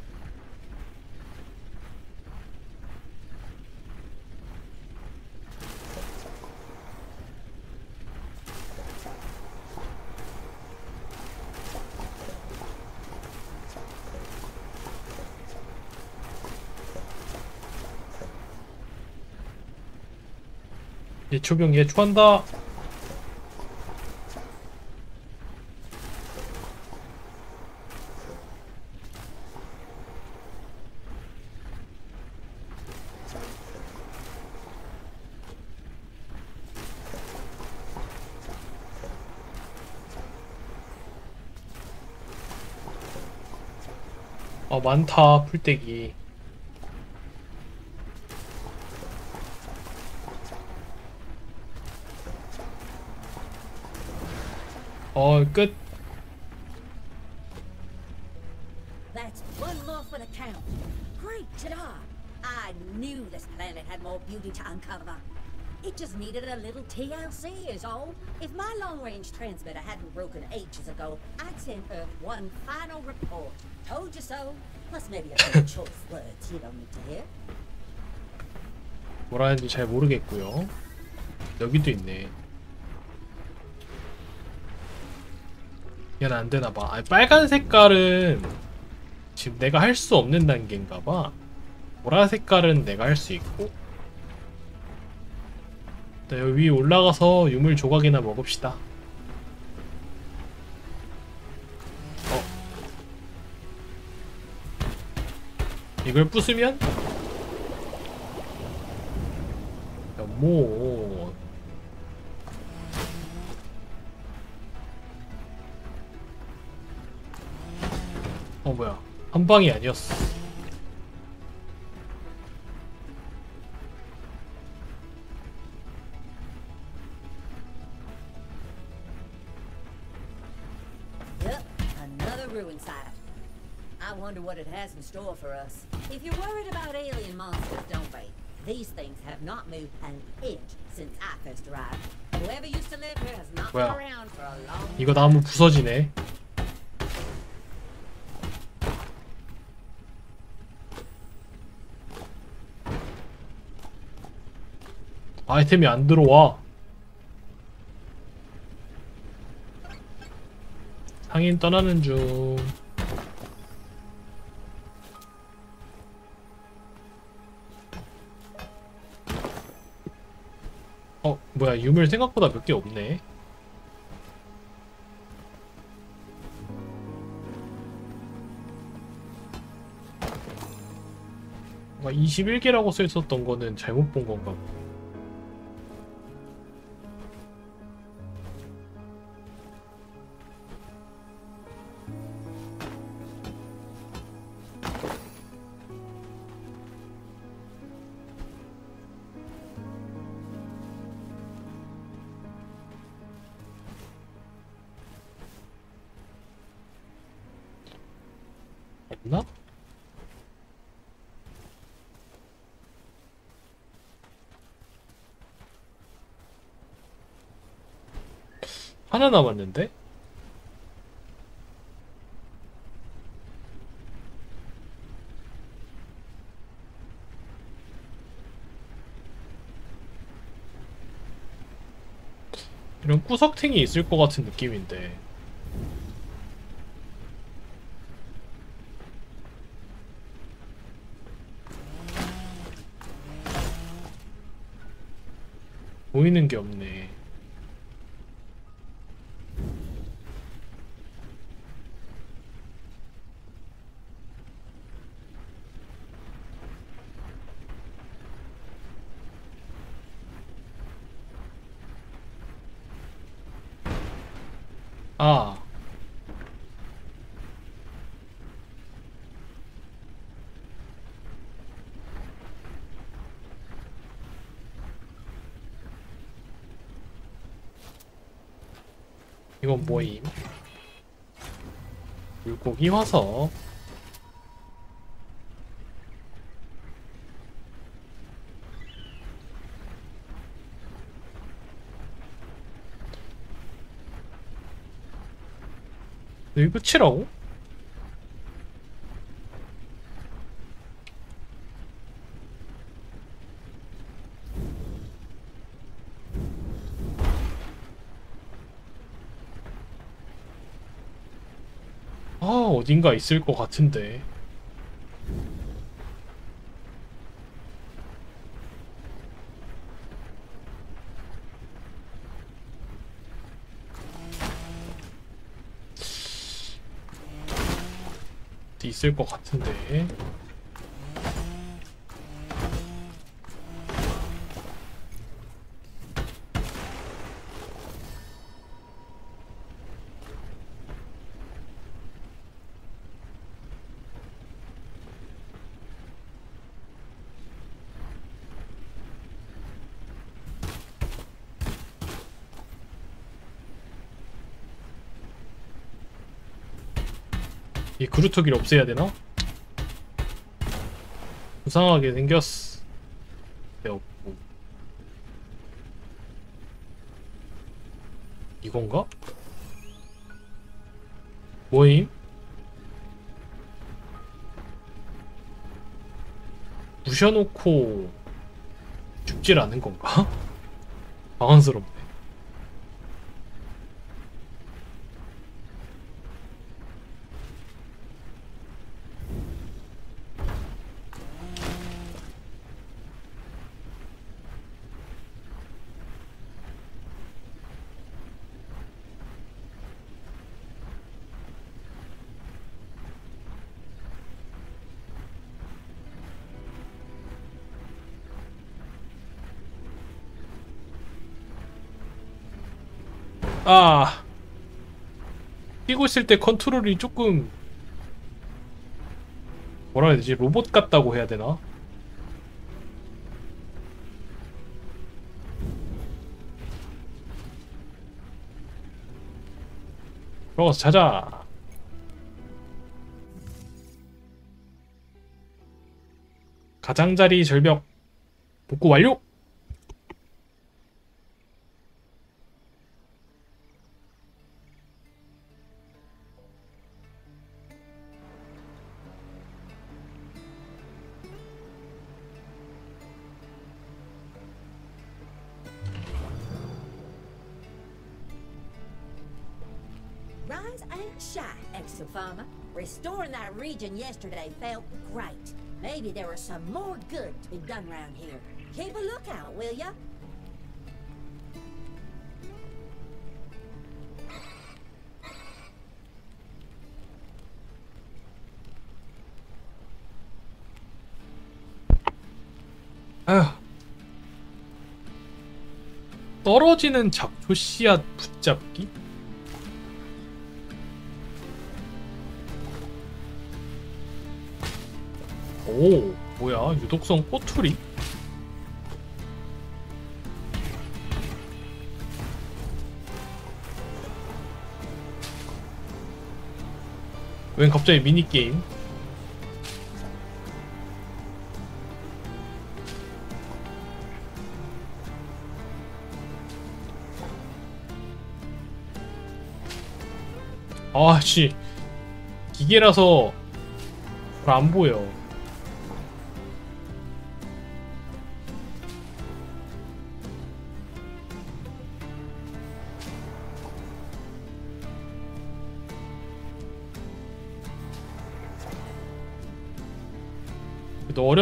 예 초병 예초한다. 많다 풀떼기 어끝 That's one more for the count. Great ta I knew this planet had more beauty to uncover. It just needed a little TLC is all. If my long-range transmitter hadn't broken ages ago, I'd send Earth one final report. Told you so. Plus maybe a few choice words you don't need to hear. 뭐라 하는지 잘 모르겠고요. 여기도 있네. 얘는 안 되나 봐. 아, 빨간 색깔은 지금 내가 할 수 없는 단계인가 봐. 보라 색깔은 내가 할 수 있고. 자, 여기 올라가서 유물 조각이나 먹읍시다 이걸 부수면? 뭐. 어 뭐야. 한 방이 아니었어 it has in store for us. If you're worried about alien monsters, don't be. These things have not moved an inch since I first arrived. Whoever used to live here has not been around for a long 이거 나무 부서지네 아이템이 안 들어와 상인 떠나는 중 뭐야, 유물 생각보다 몇 개 없네. 뭔가 21개라고 써 있었던 거는 잘못 본 건가 보네. 하나 남았는데? 이런 구석탱이 있을 것 같은 느낌인데 보이는 게 없네 뭐임? 물고기 화석. 여기 끝이라고? 아, 어딘가 있을 것 같은데. 있을 것 같은데. 그루터기를 없애야 되나? 부상하게 생겼어. 네, 없고. 이건가? 뭐임? 부셔놓고 죽질 않은 건가? 아 뛰고 있을 때 컨트롤이 조금 뭐라 해야 되지 로봇 같다고 해야 되나? 들어가서 찾아 가장자리 절벽 복구 완료! Rise ain't shy, Exofarma. Restoring that region yesterday felt great. Maybe there was some more good to be done around here. Keep a lookout, will ya? 아휴. 떨어지는 잡초 씨앗 붙잡기? 오, 뭐야? 유독성 꼬투리? 웬 갑자기 미니게임? 아씨 기계라서 잘 안 보여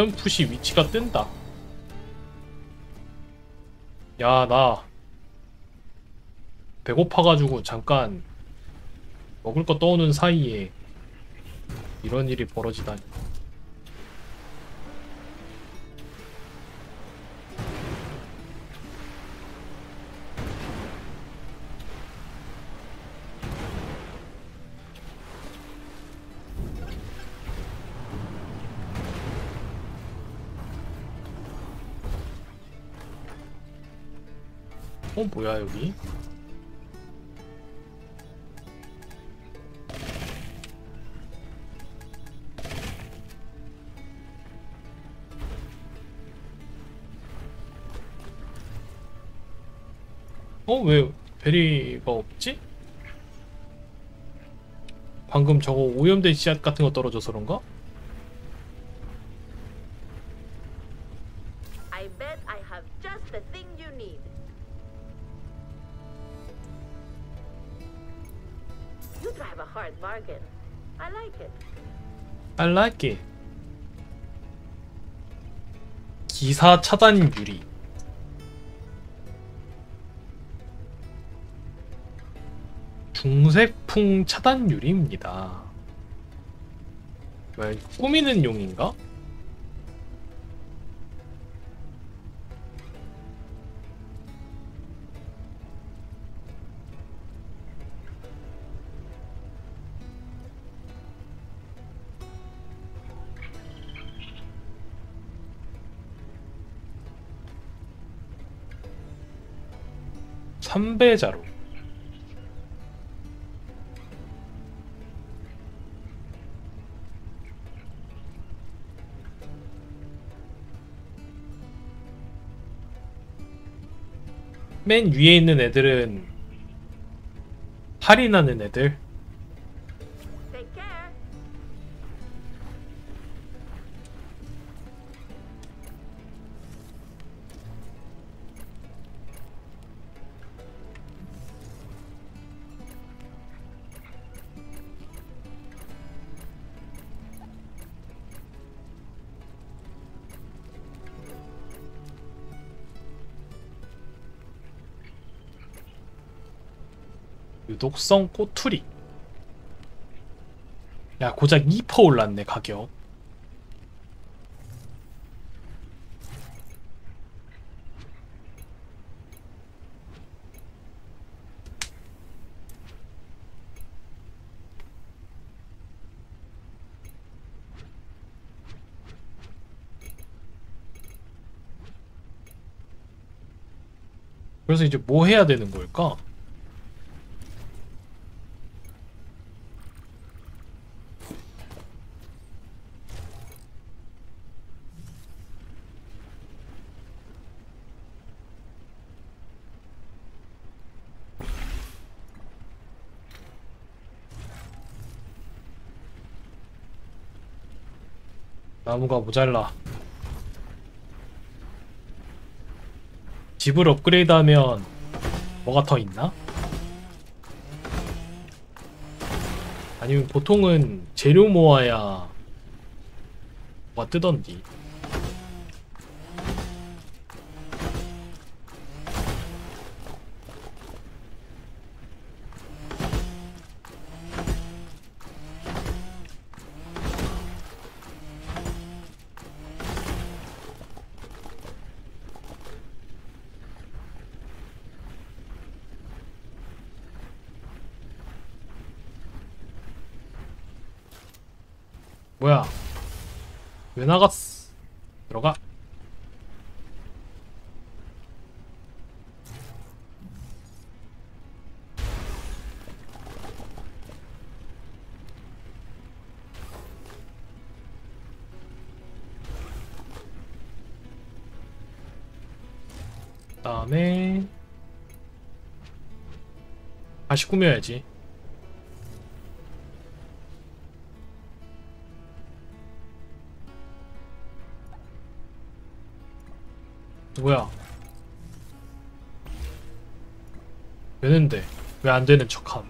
그래도 어렴풋이 위치가 뜬다 야, 나 배고파가지고 잠깐 먹을 거 떠오는 사이에 이런 일이 벌어지다니. 어, 뭐야, 여기? 어, 왜 베리가 없지? 방금 저거 오염된 씨앗 같은 거 떨어져서 그런가? I like. 기사 차단 유리. 중색풍 차단 유리입니다. 왜 꾸미는 용인가? 삼배자루. 맨 위에 있는 애들은 할인하는 애들. 유독성 꼬투리. 야, 고작 2% 올랐네, 가격. 그래서 이제 뭐 해야 되는 걸까? 나무가 모자라. 집을 업그레이드하면 뭐가 더 있나? 아니면 보통은 재료 모아야 뭐가 뜨던디. 뭐야? 왜 나갔어? 들어가. 다음에 다시 꾸며야지. 뭐야? 되는데 왜 안 되는 척함?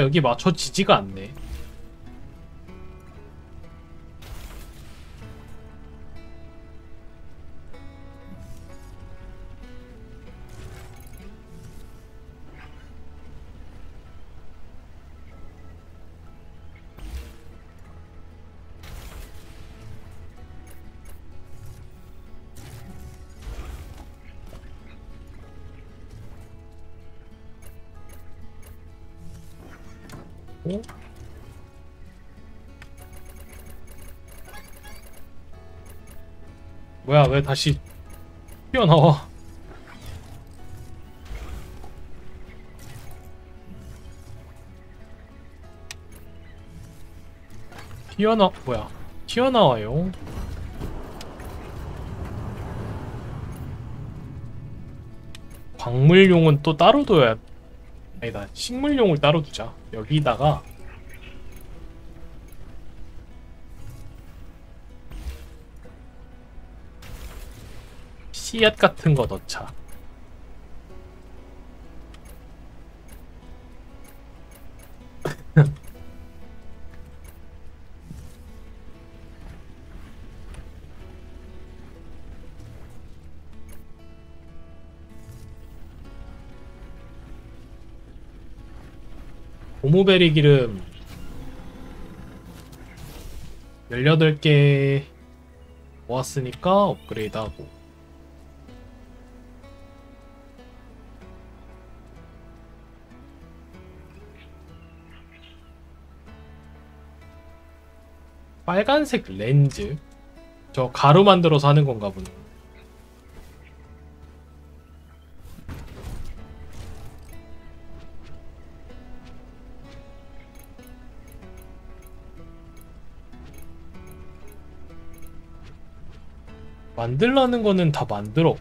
여기 맞춰지지가 않네. 왜 다시 튀어나와? 튀어나 뭐야? 튀어나와요? 광물용은 또 따로 둬야 아니다. 식물용을 따로 두자. 여기다가 씨앗 같은 거 넣자. 고무베리 기름. 18개 모았으니까 업그레이드 하고 빨간색 렌즈. 저 가루 만들어서 하는 건가 보네. 만들라는 거는 다 만들었고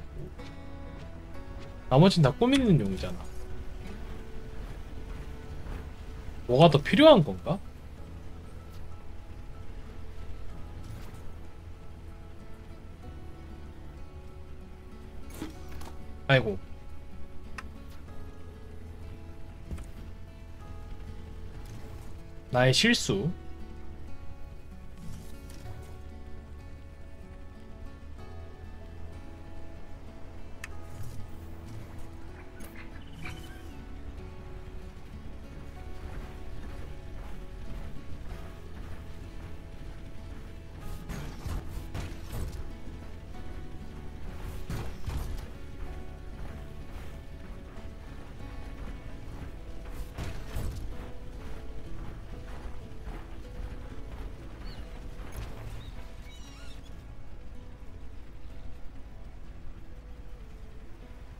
나머진 다 꾸미는 용이잖아. 뭐가 더 필요한 건가? 아이고. 나의 실수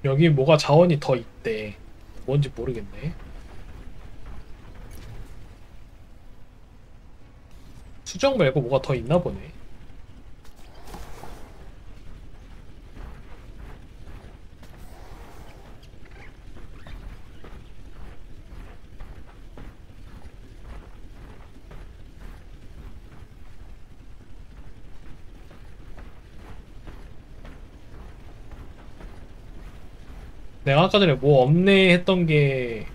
여기 뭐가 자원이 더 있대. 뭔지 모르겠네. 수정 말고 뭐가 더 있나 보네. 내가 아까 전에 뭐 없네 했던 게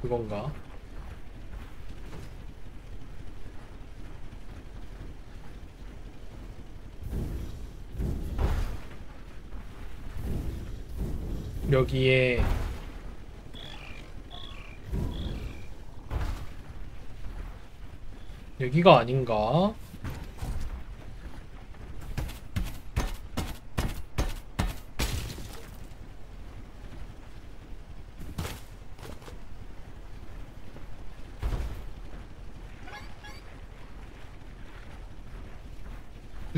그건가? 여기에 여기가 아닌가?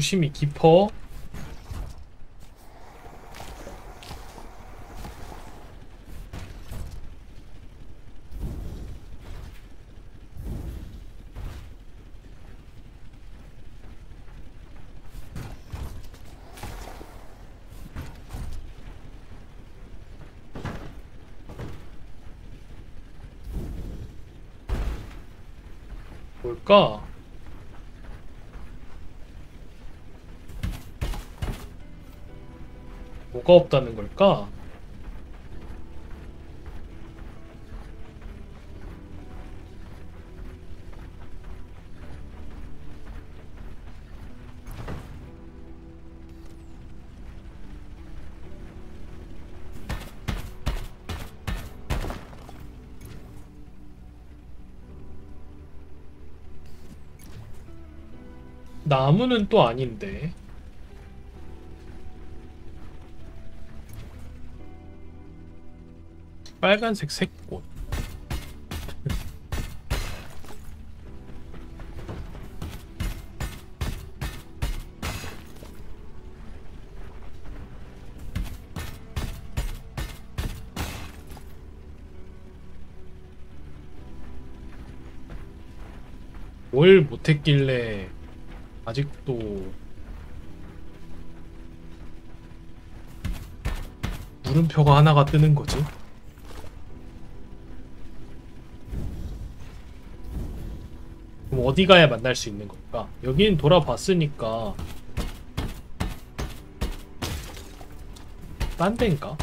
수심이 깊어 뭘까? 뭐가 없다는 걸까? 나무는 또 아닌데. 빨간색 색꽃. 뭘 못했길래 아직도 물음표가 하나가 뜨는 거지? 어디 가야 만날 수 있는 걸까? 여긴 돌아봤으니까 딴 데인가?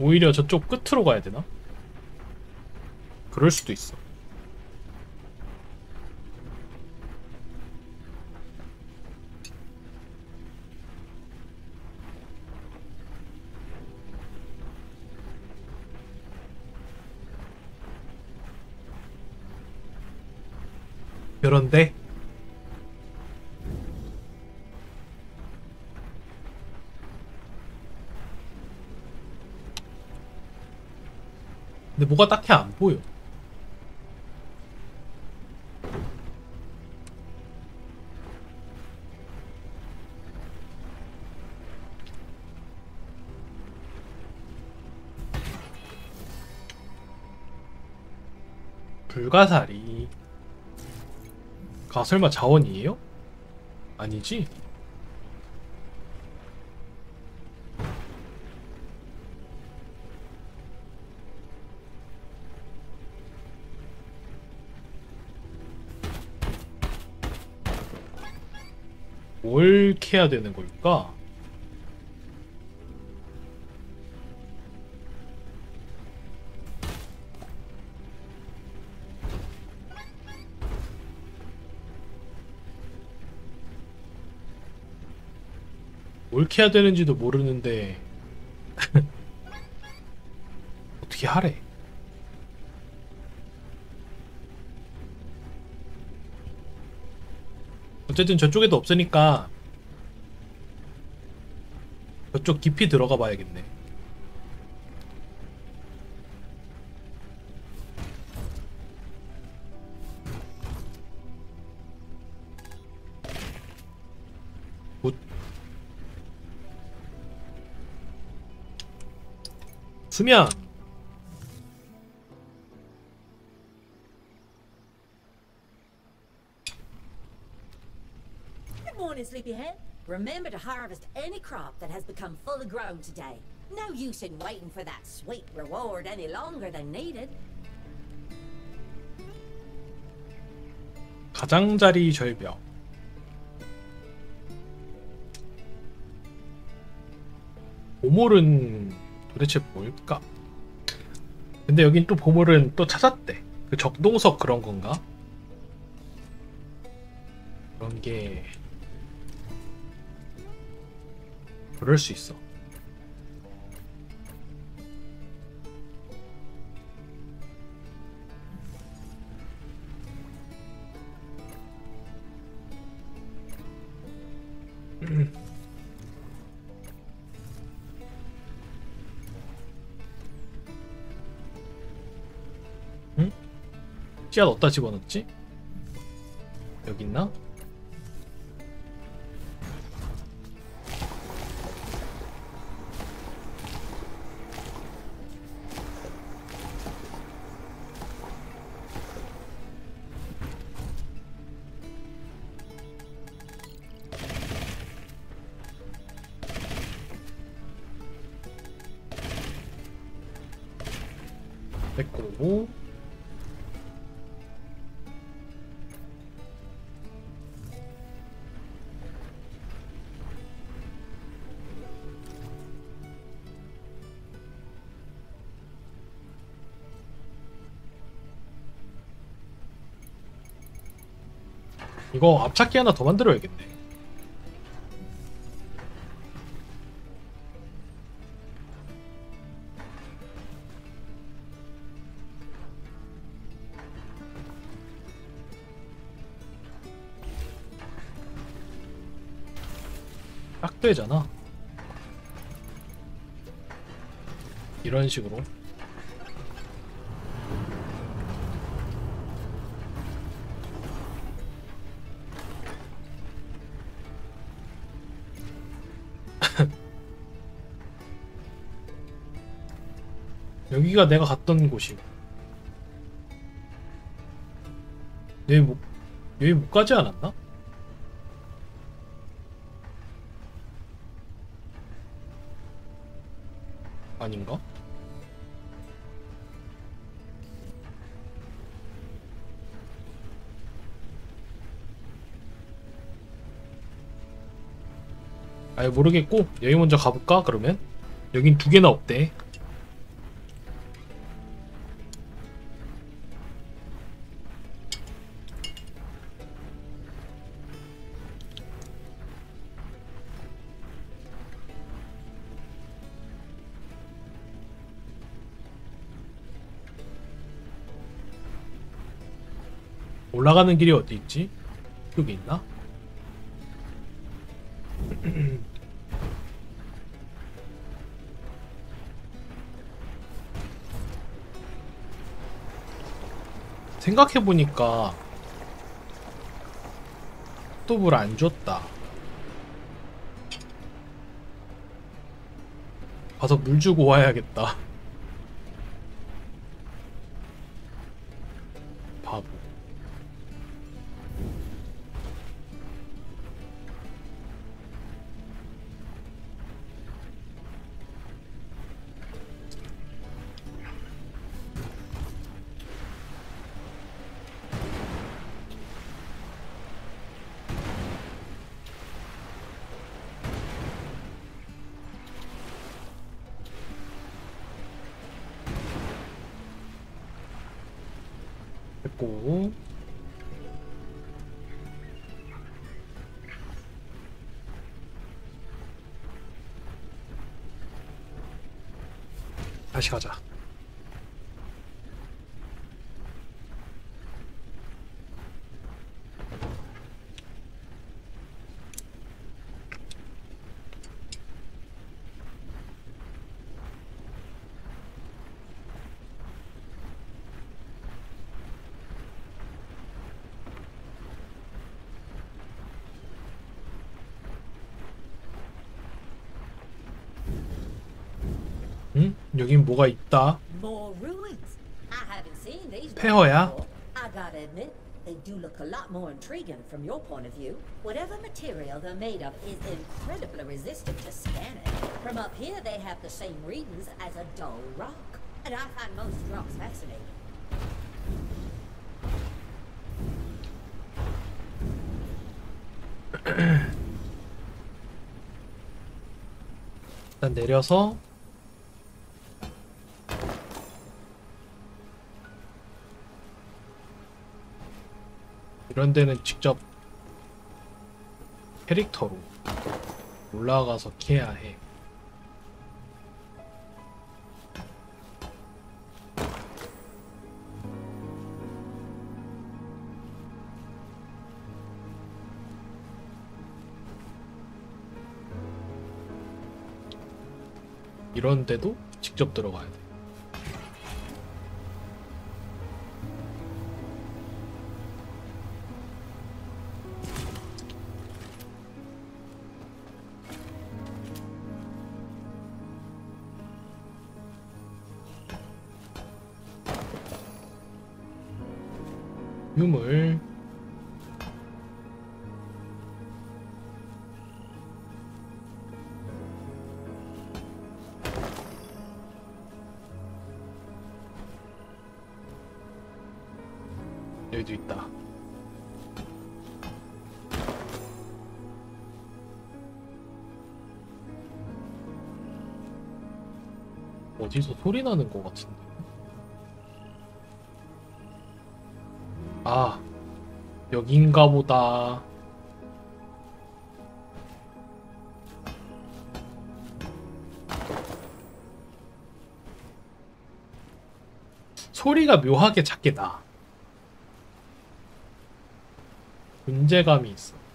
오히려 저쪽 끝으로 가야 되나? 그럴 수도 있어. 뭐가 딱히 안 보여. 불가사리. 가 설마 자원이에요? 아니지? 뭘 캐야 되는 걸까? 뭘 캐야 되는지도 모르는데 어떻게 하래? 어쨌든 저쪽에도 없으니까 저쪽 깊이 들어가 봐야겠네. 굿. 수면. Good morning, sleepyhead. Remember to harvest any crop that has become fully grown today. No use in waiting for that sweet reward any longer than needed. 가장자리 절벽. 보물은 도대체 뭘까? 근데 여긴 또 보물은 또 찾았대. 그 적동석 그런 건가? 그런 게 그럴 수 있어. 씨앗 어디다 집어넣지? 여기 있나? 됐고 이거 앞찾기 하나 더 만들어야겠네. 되잖아. 이런 식으로. 여기가 내가 갔던 곳이고. 여기 못, 여기 못 가지 않았나? 모르겠고 여기 먼저 가볼까 그러면? 여긴 두 개나 없대 올라가는 길이 어디 있지? 여기 있나? 생각해보니까 또 물 안 줬다. 가서 물 주고 와야겠다. 다시 가자 응? 여긴 뭐가 있다 폐허야? they do look a lot more intriguing from your point of view. Whatever material they're made of is incredibly resistant to scanning. From up here, they have the same readings as a dull rock. And I find most rocks fascinating. 일단 내려서 이런 데는 직접 캐릭터로 올라가서 캐야 해. 이런 데도 직접 들어가야 돼. 어디서 소리 나는 것 같은데. 아, 여긴가 보다. 소리가 묘하게 작게 나. 존재감이 있어.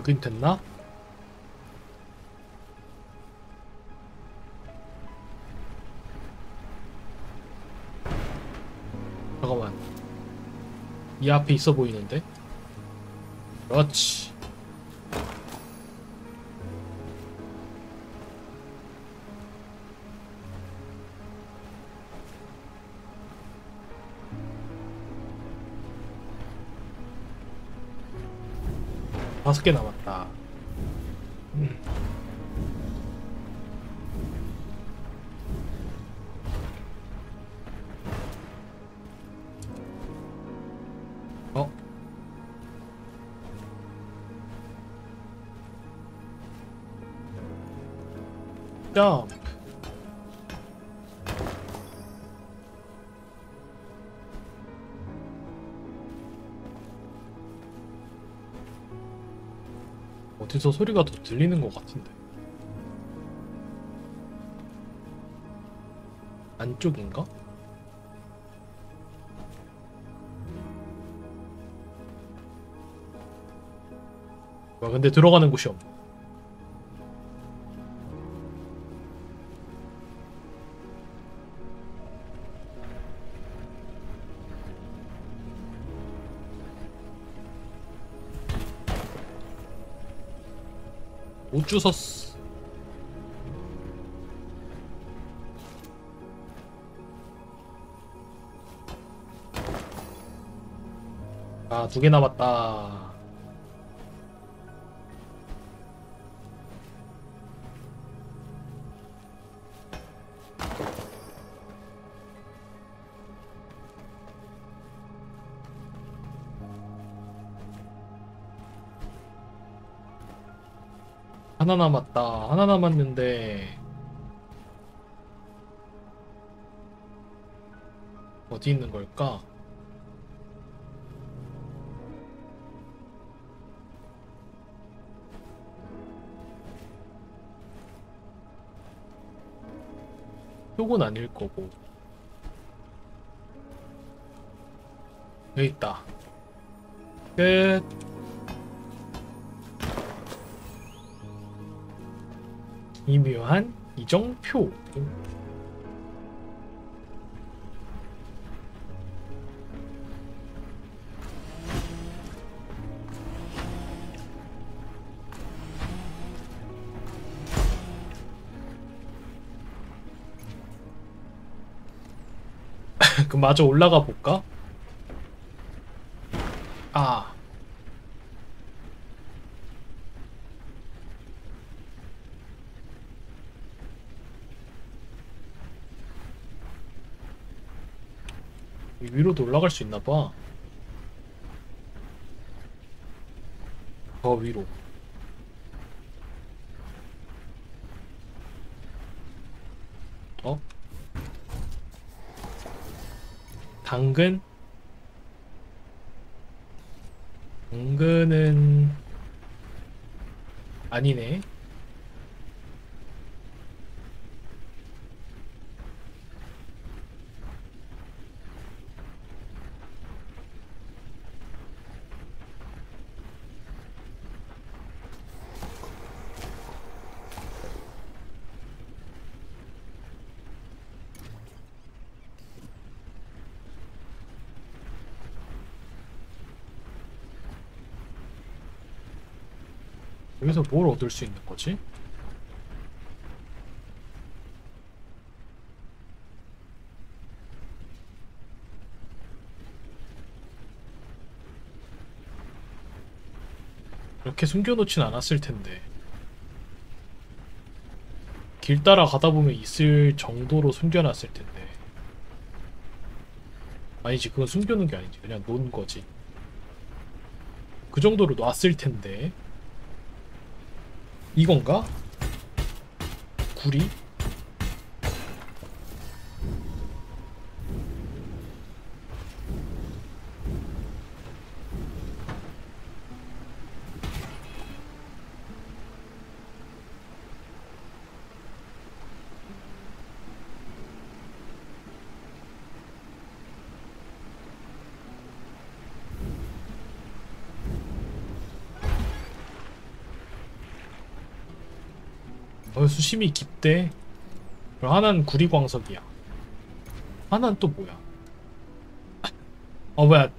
여긴 됐나? 잠깐만. 이 앞에 있어 보이는데? 그렇지. 다섯 개 남았 들리는 것 같은데. 안쪽인가? 와 근데 들어가는 곳이 없네. 주웠어. 아, 두 개 남았다. 하나 남았다. 하나 남았는데 어디 있는 걸까? 표고는 아닐 거고 여기 있다. 끝. 미묘한 이정표. 그럼 마저 올라가 볼까? 아. 이 위로도 올라갈 수 있나 봐. 더 위로. 어? 당근? 당근은 아니네. 여기서 뭘 얻을 수 있는 거지? 이렇게 숨겨놓진 않았을 텐데. 길 따라 가다 보면 있을 정도로 숨겨놨을 텐데. 아니지 그건 숨겨놓은 게 아니지. 그냥 놓은 거지. 그 정도로 놨을 텐데. 이건가? 구리? 어, 수심이 깊대. 하나는 구리광석이야. 하나는 또 뭐야? 어, 뭐야.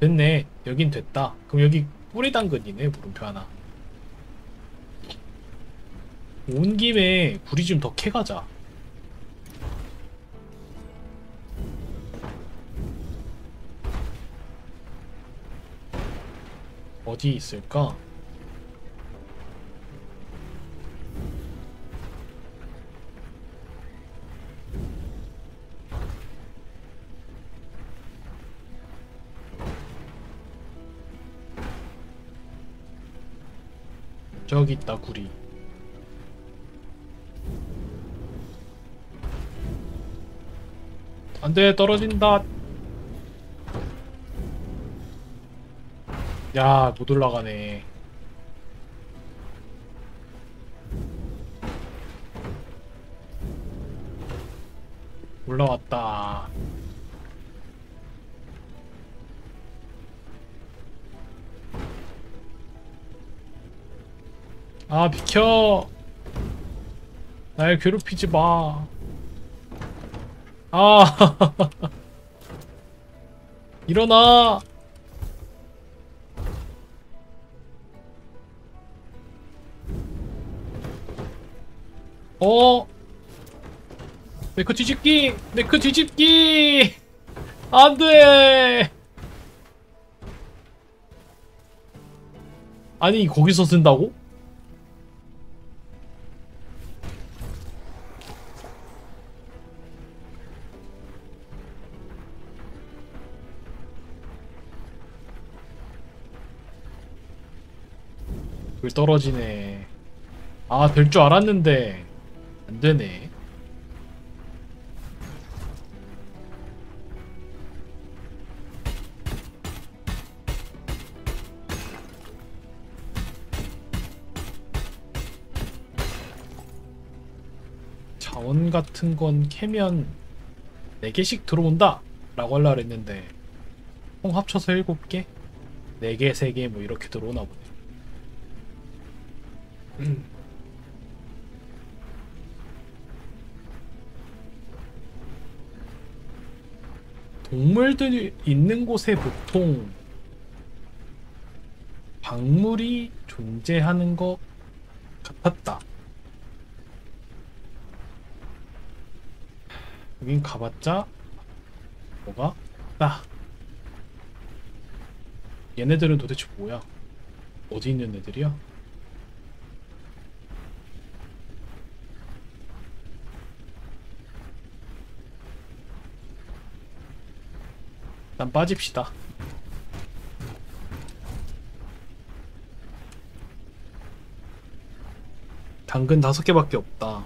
됐네. 여긴 됐다. 그럼 여기 뿌리 당근이네, 물음표 하나. 온 김에 구리 좀 더 캐가자. 어디 있을까? 저기 있다 구리. 안돼 떨어진다. 야 못 올라가네. 올라왔다 아 비켜 날 괴롭히지 마 아, 일어나. 어, 네크 뒤집기, 네크 뒤집기. 안 돼. 아니 거기서 쓴다고? 떨어지네. 아, 될 줄 알았는데 안 되네. 자원 같은 건 캐면 4개씩 들어온다 라고 하려 했는데 총 합쳐서 7개? 4개, 3개 뭐 이렇게 들어오나 보네 동물들이 있는 곳에 보통 박물이 존재하는 것 같았다. 여긴 가봤자 뭐가? 나 얘네들은 도대체 뭐야? 어디 있는 애들이야? 일단 빠집시다. 당근 다섯 개밖에 없다.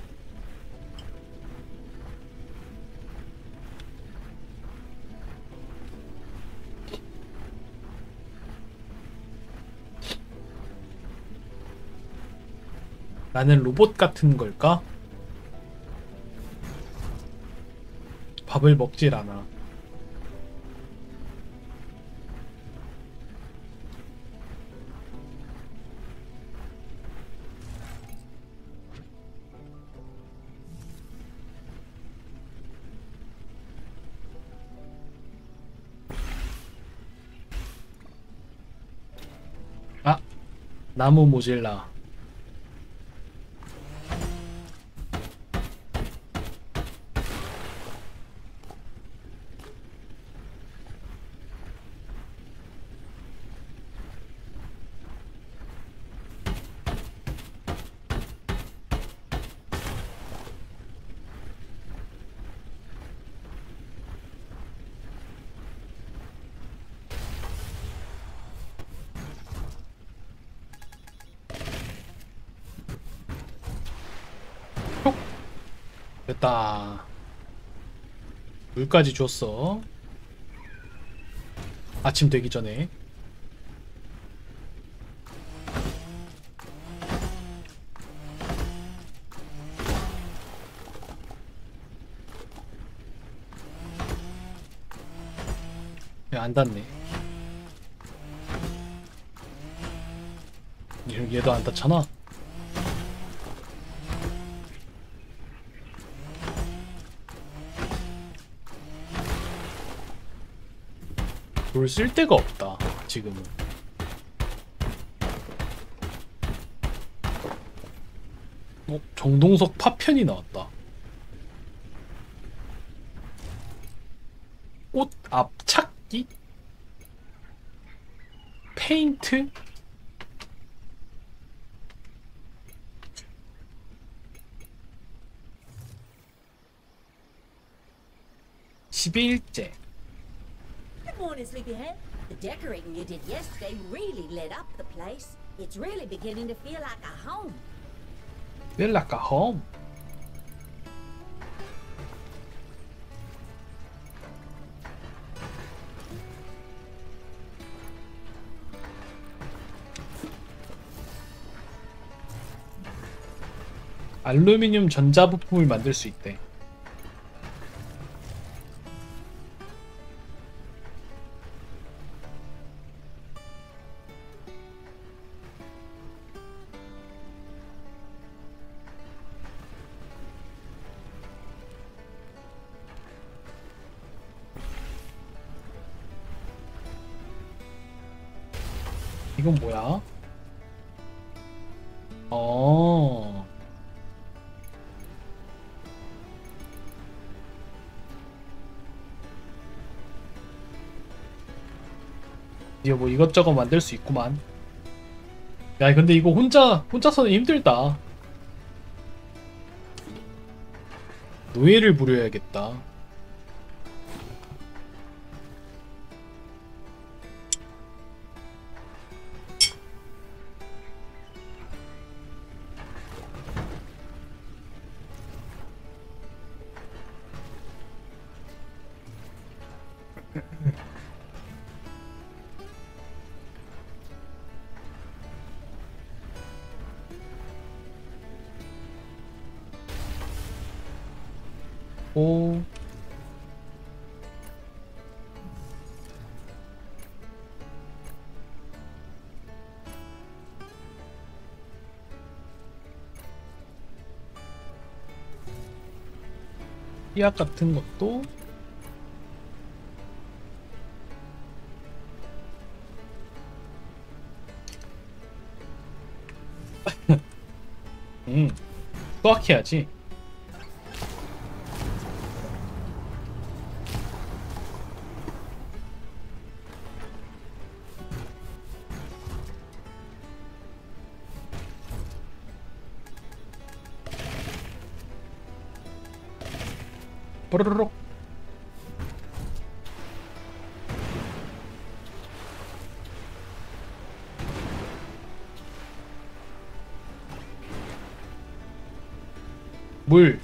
나는 로봇 같은 걸까? 밥을 먹질 않아. 아, 나무 모질라. 됐다. 물까지 줬어. 아침 되기 전에. 야, 안 닿네. 얘- 얘도 안 닿잖아. 돌 쓸 데가 없다 지금은 어? 정동석 파편이 나왔다 꽃 앞착기? 페인트? 십일째 Good morning, sleepyhead. The decorating you did yesterday really lit up the place. It's really beginning to feel like a home. Feel like a home. 알루미늄 전자부품을 만들 수 있대. 이거 뭐 이것저것 만들 수 있구만. 야, 근데 이거 혼자 혼자서는 힘들다. 노예를 부려야겠다. 삐약 같은 것도 음, 수확해야지. 물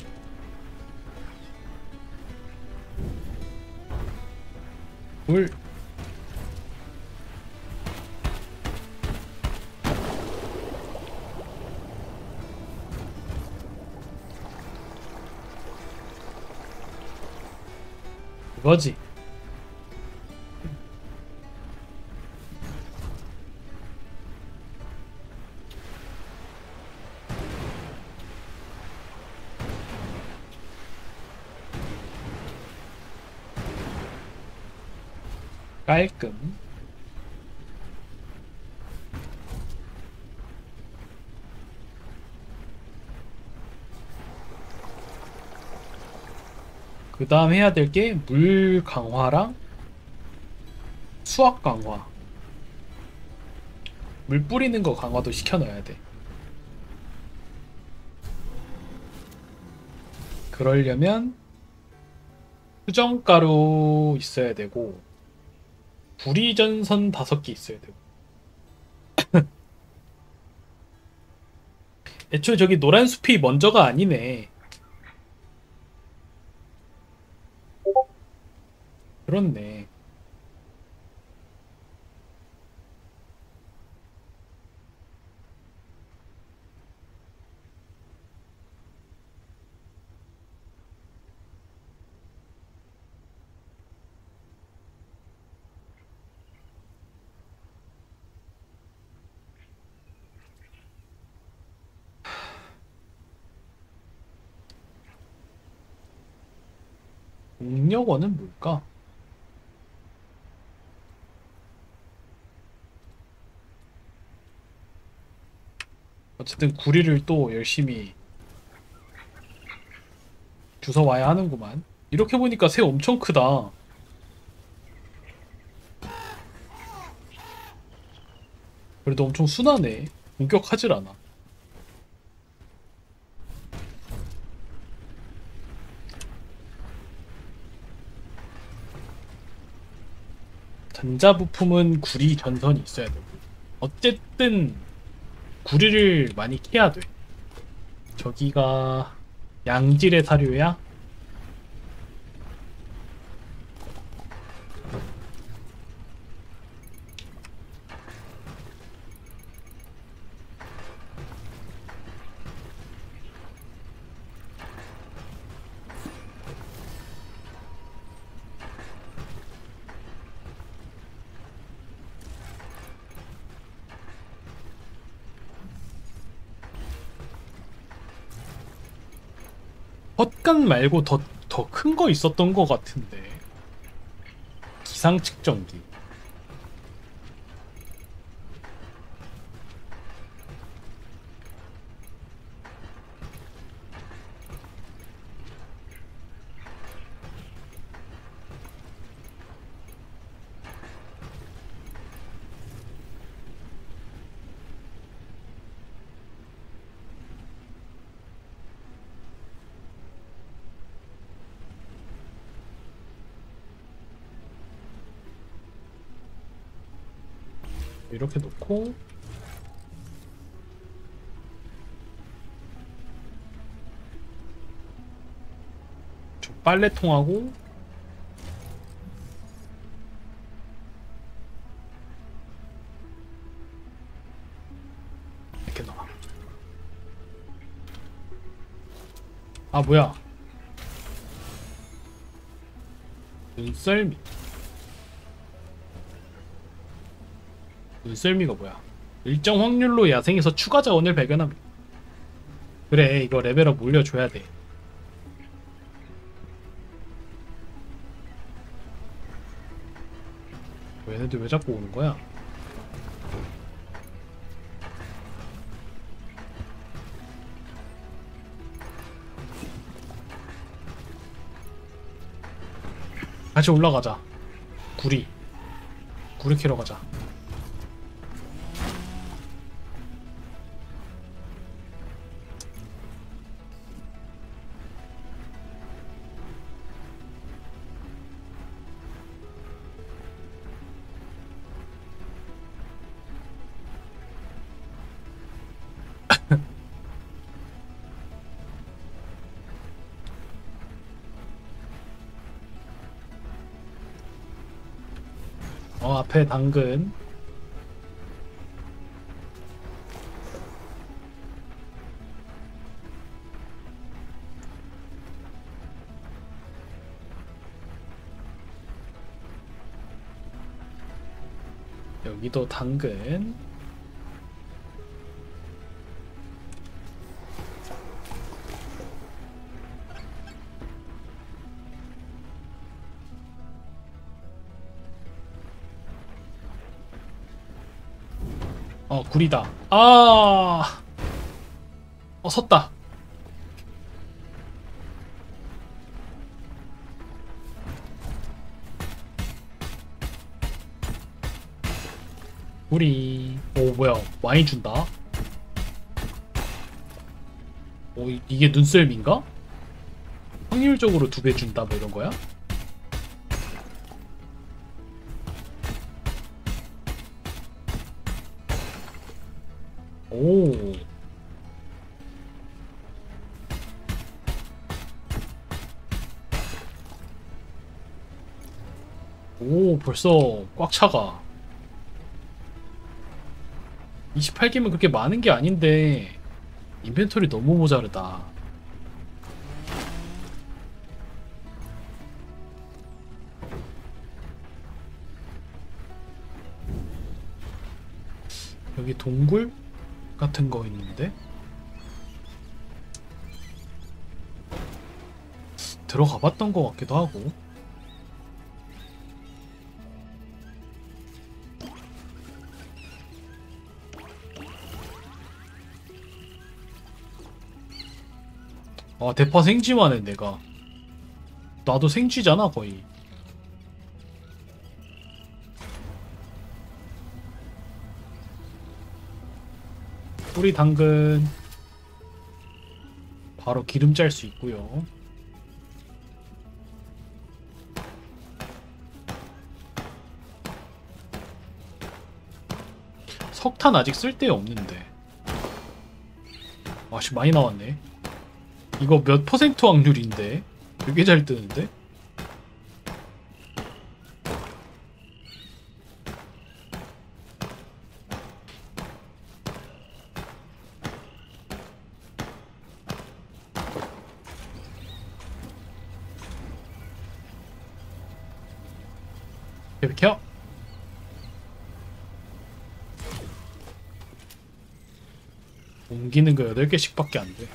깔끔. 그 다음 해야 될 게 물 강화랑 수압 강화. 물 뿌리는 거 강화도 시켜놔야 돼. 그러려면 수정가루 있어야 되고 구리전선 다섯 개 있어야 되고 애초에 저기 노란 숲이 먼저가 아니네. 그렇네. 공력원은 뭘까? 어쨌든 구리를 또 열심히 주워와야 하는구만. 이렇게 보니까 새 엄청 크다. 그래도 엄청 순하네. 공격하질 않아. 전자부품은 구리 전선이 있어야 되고 어쨌든 구리를 많이 캐야 돼 저기가 양질의 사료야? 헛간 말고 더 더 큰 거 있었던 거 같은데. 기상 측정기 저 빨래통하고 이렇게 넣어. 아 뭐야? 눈썰미 눈썰미가 뭐야? 일정 확률로 야생에서 추가 자원을 발견합니다. 그래, 이거 레벨업 올려줘야 돼. 얘네들 왜 자꾸 오는 거야? 같이 올라가자. 구리. 구리 캐러 가자. 어, 앞에 당근. 여기도 당근. 구리다. 아! 어, 섰다. 구리. 오, 뭐야. 많이 준다. 오, 이- 이게 눈썰미인가? 확률적으로 두 배 준다, 뭐 이런 거야? 벌써 꽉 차가. 28개면 그렇게 많은 게 아닌데 인벤토리 너무 모자르다. 여기 동굴 같은 거 있는데? 들어가 봤던 것 같기도 하고 아 대파 생쥐만 해 내가. 나도 생쥐잖아 거의. 뿌리 당근. 바로 기름 짤 수 있고요. 석탄 아직 쓸데 없는데. 아씨 많이 나왔네 이거 몇 퍼센트 확률인데? 되게 잘 뜨는데? 비켜 옮기는 거 8개씩밖에 안 돼.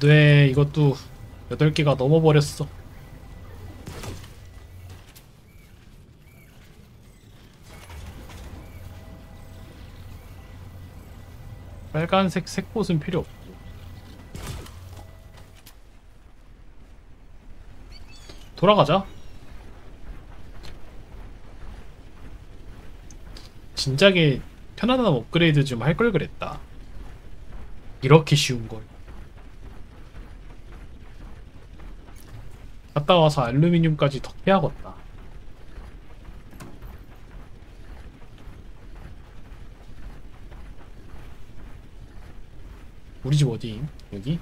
네, 이것도 8개가 넘어버렸어. 빨간색 색꽃은 필요 없고. 돌아가자. 진작에 편안한 업그레이드 좀 할 걸 그랬다. 이렇게 쉬운 걸. 갔다 와서 알루미늄까지 더 해야겠다. 우리 집 어디임? 여기?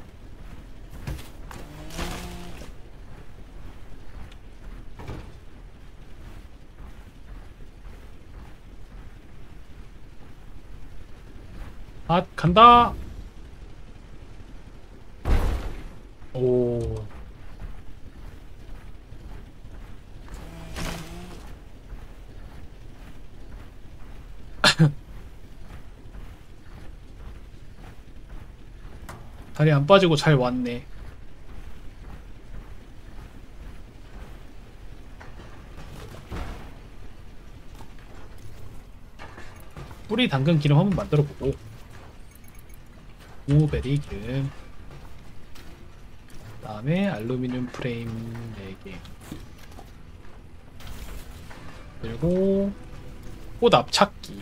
아 간다 오 다리 안 빠지고 잘 왔네. 뿌리 당근 기름 한번 만들어 보고. 무베리 기름. 그 다음에 알루미늄 프레임 4개. 그리고 꽃 앞찾기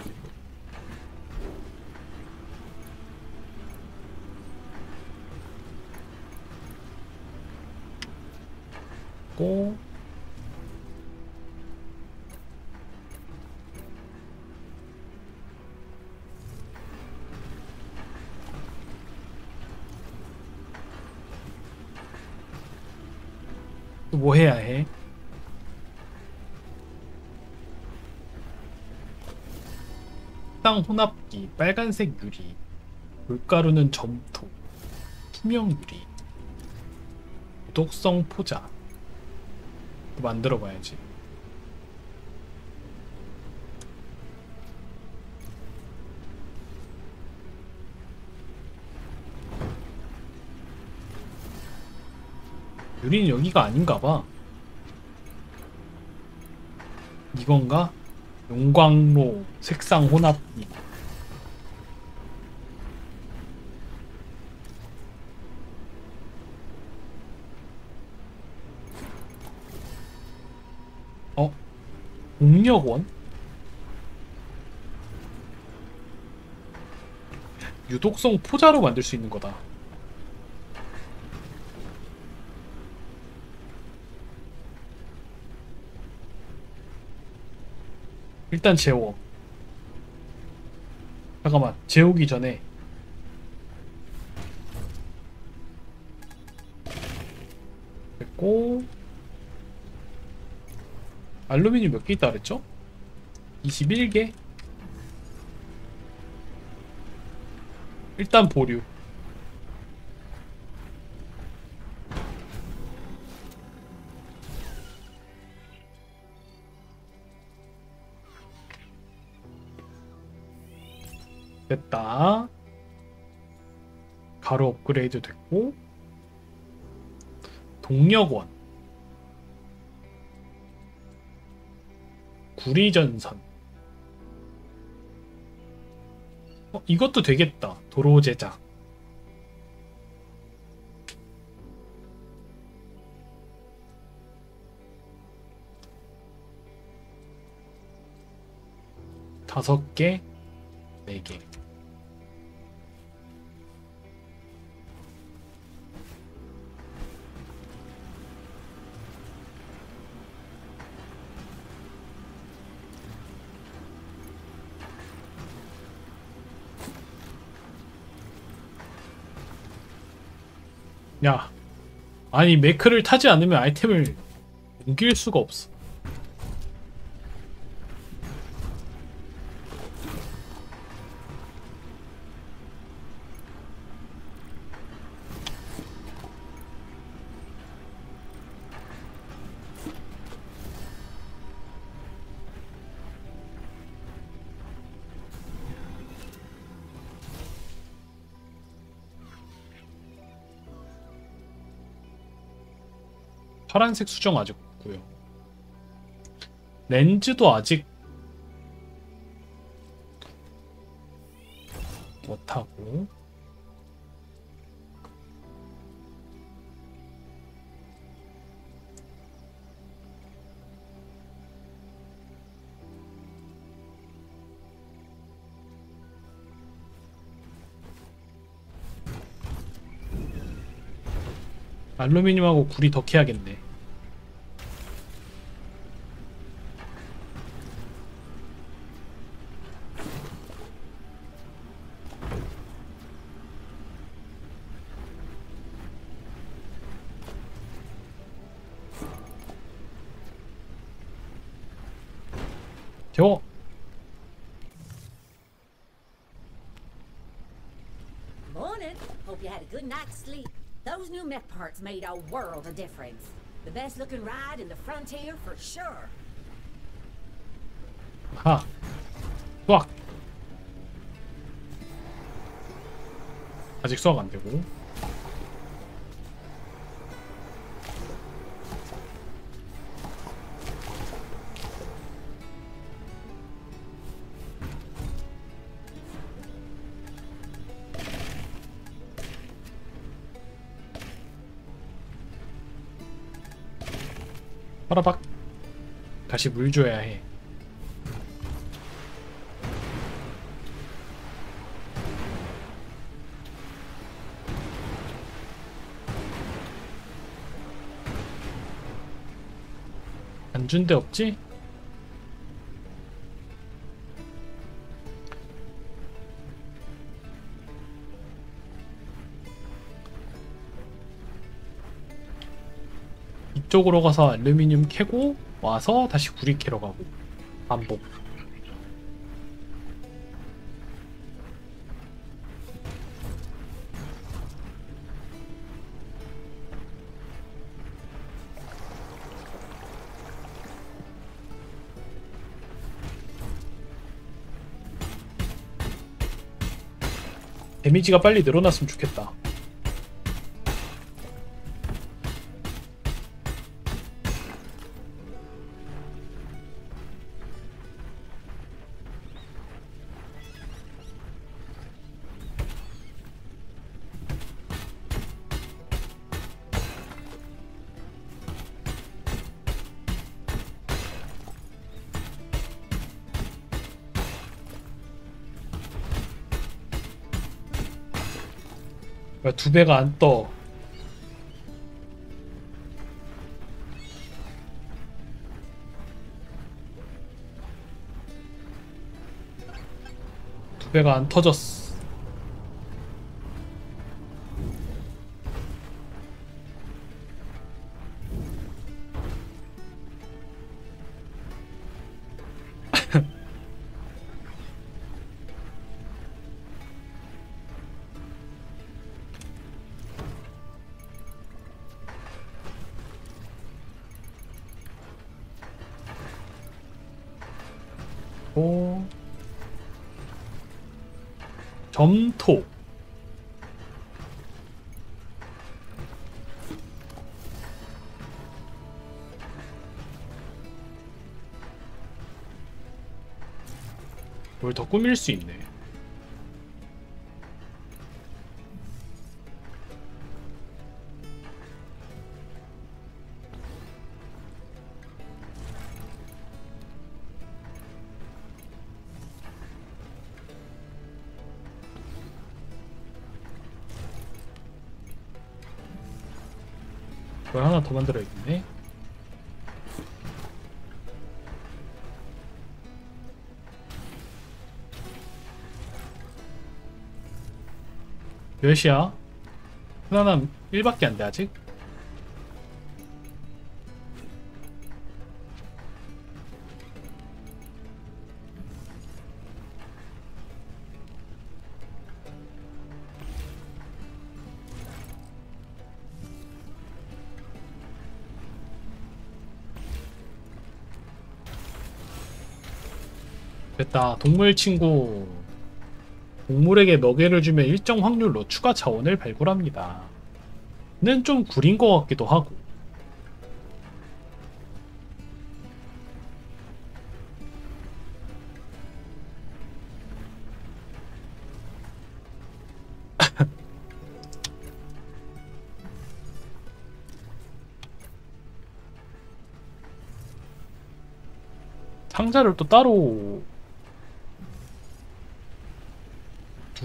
고또뭐 해야 해? 땅 혼합기, 빨간색 유리, 물가루는 점토, 투명 유리, 독성 포자. 또 만들어 봐야지. 유리는 여기가 아닌가 봐. 이건가? 용광로 색상 혼합기. 어? 공력원? 유 독성 포자로 만들 수 있는 거다. 일단 재워. 잠깐만, 재우기 전에 됐고 알루미늄 몇 개 있다 그랬죠? 21개? 일단 보류. 됐다. 가루 업그레이드 됐고 동력원 구리전선 어, 이것도 되겠다. 도로 제작. 다섯 개, 네 개. 야, 아니 메크를 타지 않으면 아이템을 옮길 수가 없어. 파란색 수정 아직 없고요. 렌즈도 아직 못하고 알루미늄하고 구리 더 캐야겠네. Morning. Hope you had a good night's sleep. Those new mech parts made a world of difference. The best looking ride in the frontier for sure. 하. 수학. 아직 수학 안 되고. 빠라박. 다시 물 줘야 해. 안준데 없지? 이쪽으로 가서 알루미늄 캐고 와서 다시 구리 캐러 가고. 반복. 데미지가 빨리 늘어났으면 좋겠다 두 배가 안 떠? 두 배가 안 터졌어. 뭘더 몇이야? 하나는 1밖에 안 돼 아직? 됐다 동물 친구 동물에게 먹이를 주면 일정 확률로 추가 자원을 발굴합니다. 는 좀 구린 것 같기도 하고. 상자를 또 따로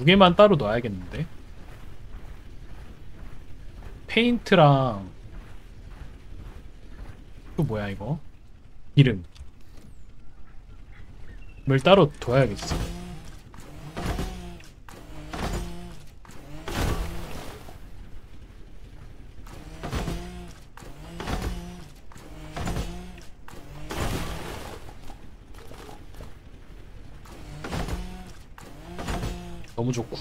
두 개만 따로 넣어야겠는데? 페인트랑 또 뭐야 이거? 이름. 을 따로 둬야겠어 좋고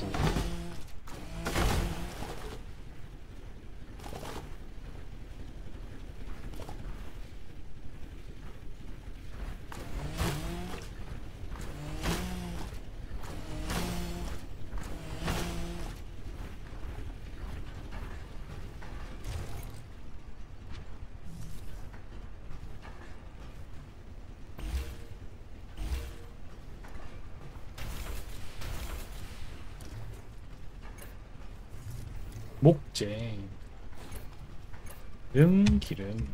목재 기름 기름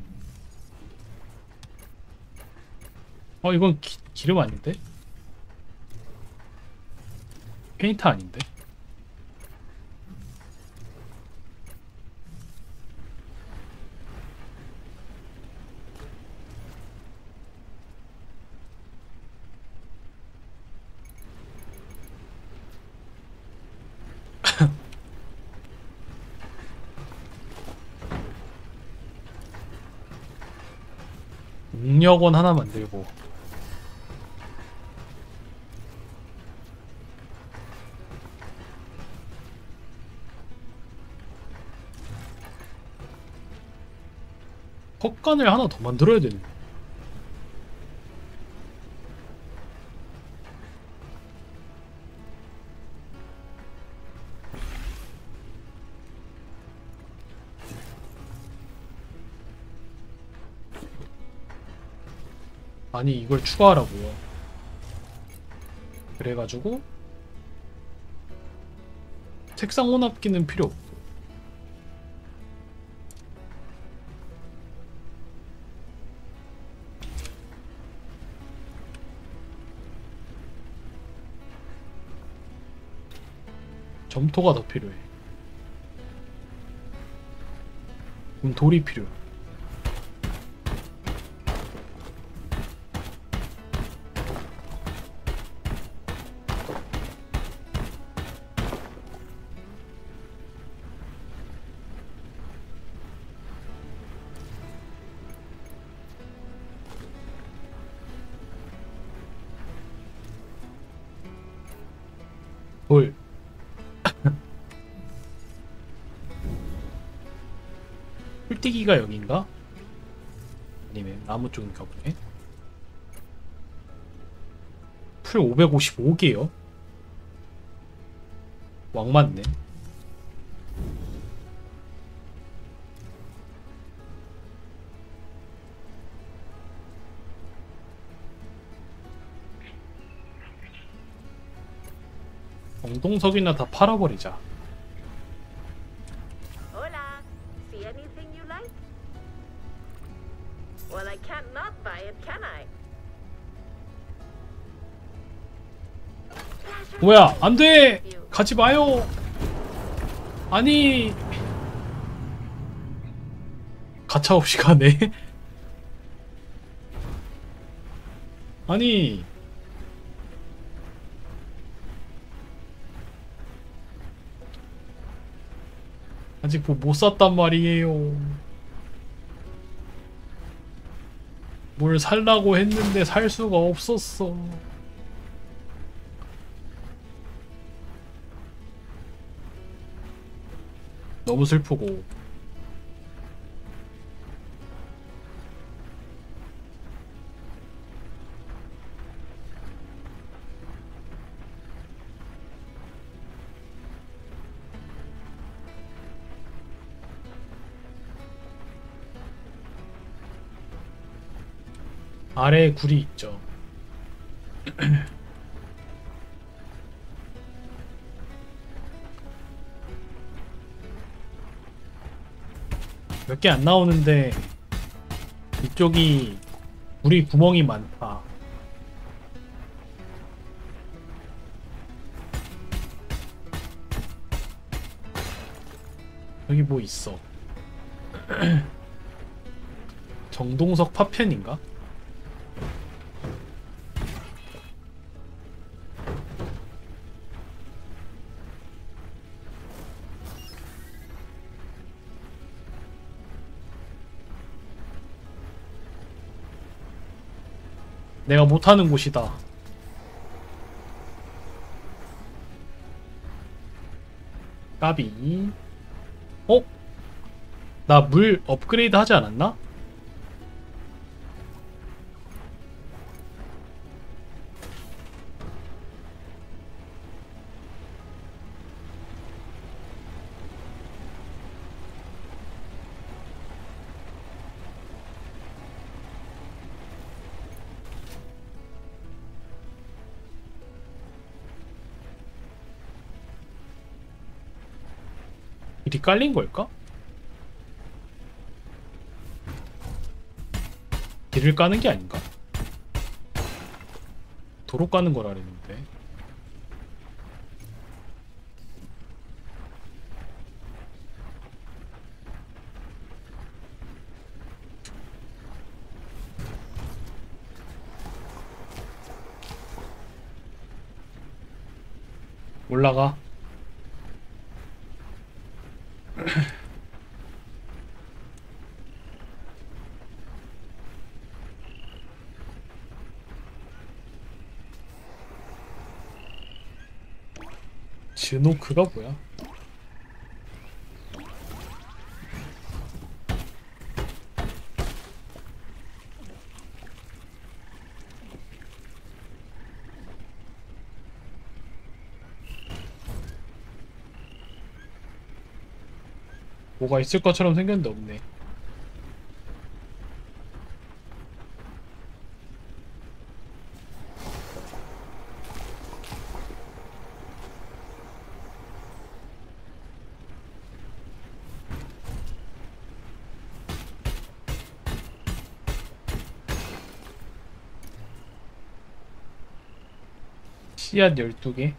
어 이건 기, 기름 아닌데? 페인트 아닌데? 능력원 하나 만들고. 헛간을 하나 더 만들어야 되네 아니 이걸 추가하라고요 그래가지고 책상 혼합기는 필요 없고. 점토가 더 필요해. 그럼 돌이 필요해 풀떼기가 여긴가? 아니면 나무 쪽인가 보네. 풀 555개요? 왕 맞네. 엉동석이나 다 팔아버리자. 뭐야, 안 돼! with you. 가지 마요! 아니. 가차 없이 가네. 아니. 아직 뭐 못 샀단 말이에요. 뭘 살라고 했는데 살 수가 없었어. 너무 슬프고 아래에 굴이 있죠. 몇개안 나오는데 이쪽이 물이 구멍이 많다. 여기 뭐 있어? 정동석 파편인가? 내가 못하는 곳이다. 까비. 어? 나 물 업그레이드 하지 않았나? 깔린 걸까? 길을 까는 게 아닌가? 도로 까는 거라 그랬는데 올라가 즈노크가 뭐야? 뭐가 있을 것처럼 생겼는데 없네. 씨앗 12개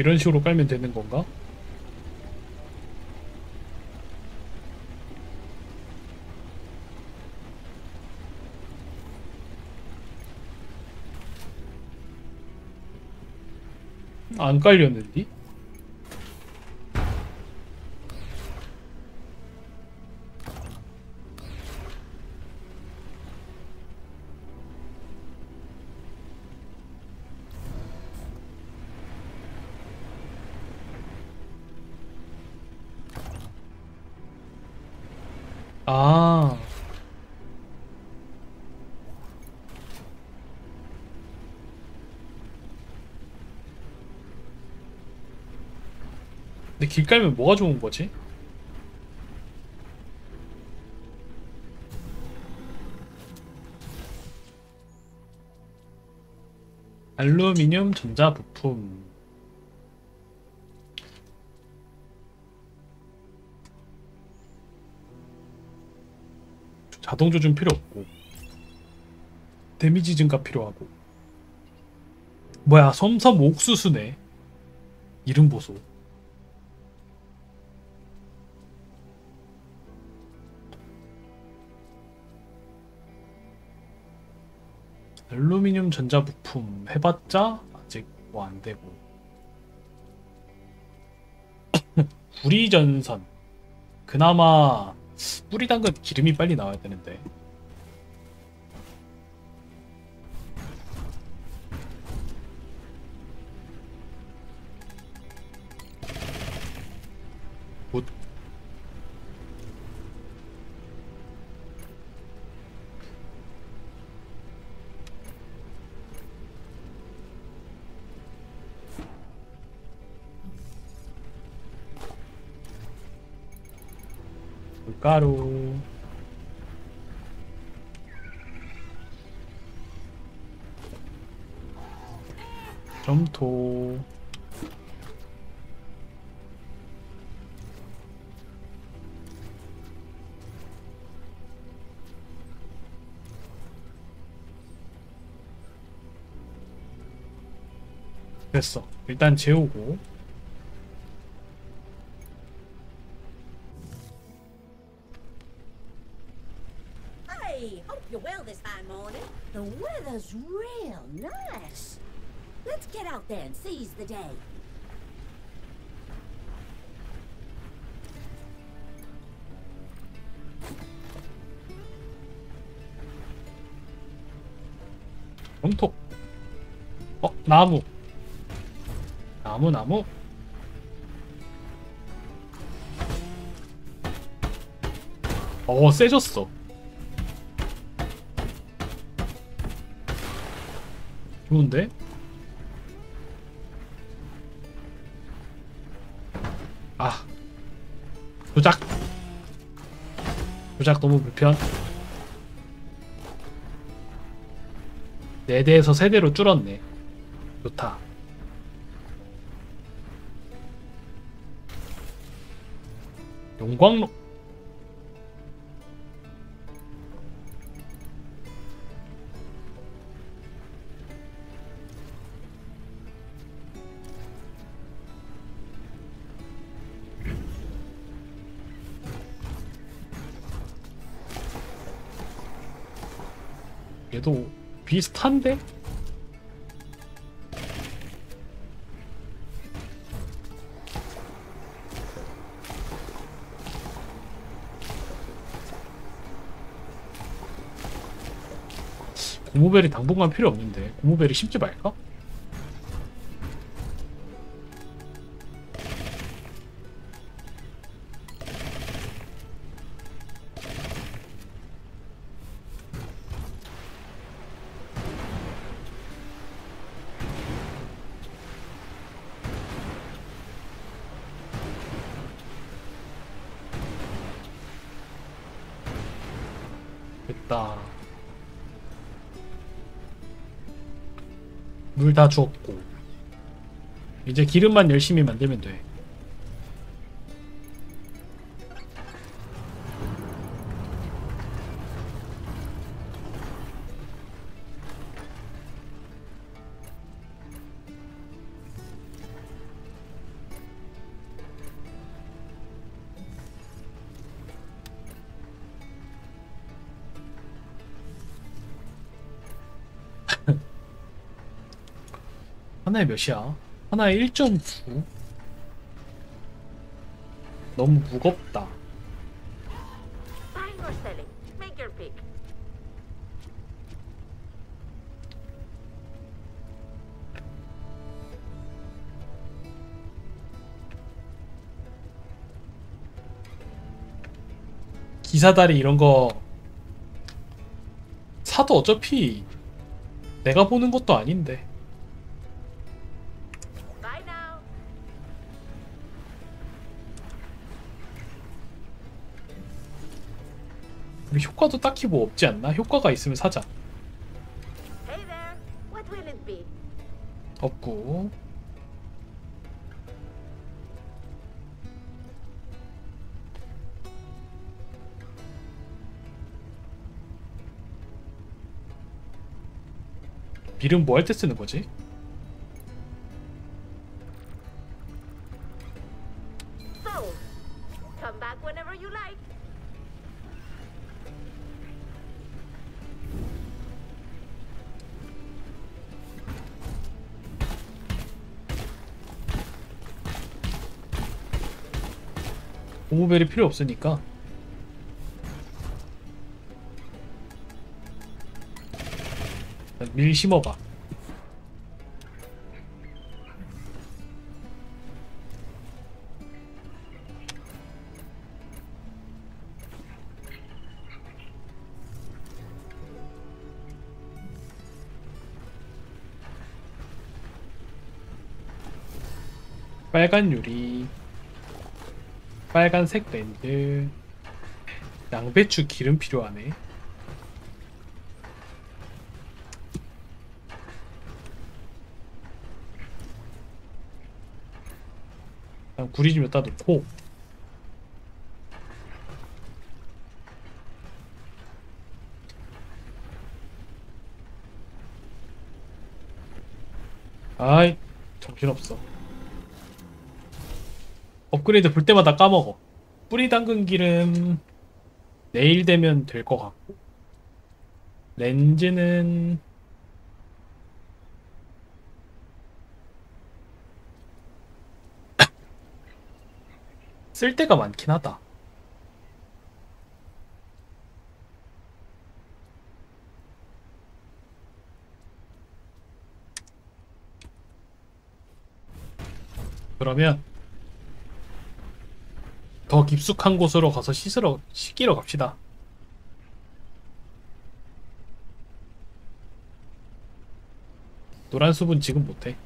이런 식으로 깔면 되는 건가? 안 깔렸는데? 아. 근데 길 깔면 뭐가 좋은 거지? 알루미늄 전자 부품. 자동 조준 필요 없고. 데미지 증가 필요하고. 뭐야 섬섬 옥수수네. 이름 보소 전자 부품 해봤자 아직 뭐 안 되고. 구리 전선. 그나마 뿌리 담근 기름이 빨리 나와야 되는데 물가루. 점토. 됐어. 일단 재우고 나무. 나무 나무? 어 세졌어. 좋은데? 아. 조작. 조작 너무 불편. 4대에서 3대로 줄었네 좋다 용광로 얘도 비슷한데? 고무벨이 당분간 필요 없는데 고무벨이 심지 말까? 물다 주었고 이제 기름만 열심히 만들면 돼. 몇이야? 하나에 1.9? 너무 무겁다. 기사다리 이런 거 사도 어차피 내가 보는 것도 아닌데. 효과도 딱히 뭐 없지 않나? 효과가 있으면 사자. 없고. 빌은 뭐할 때 쓰는 거지? 고무벨이 필요 없으니까. 밀 심어봐. 빨간 유리 빨간색 렌즈 양배추 기름 필요하네. 구리 좀 여기다 놓고. 아이 정신없어 업그레이드 볼 때마다 까먹어. 뿌리 담근 기름 내일 되면 될 것 같고 렌즈는 쓸 때가 많긴 하다. 그러면 더 깊숙한 곳으로 가서 씻으러 씻기러 갑시다. 노란 숲은 지금 못해.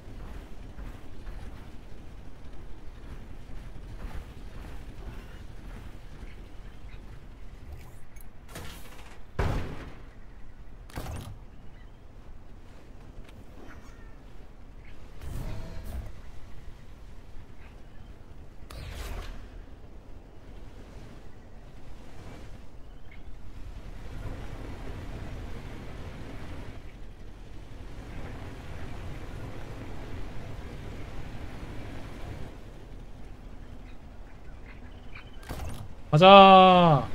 가자.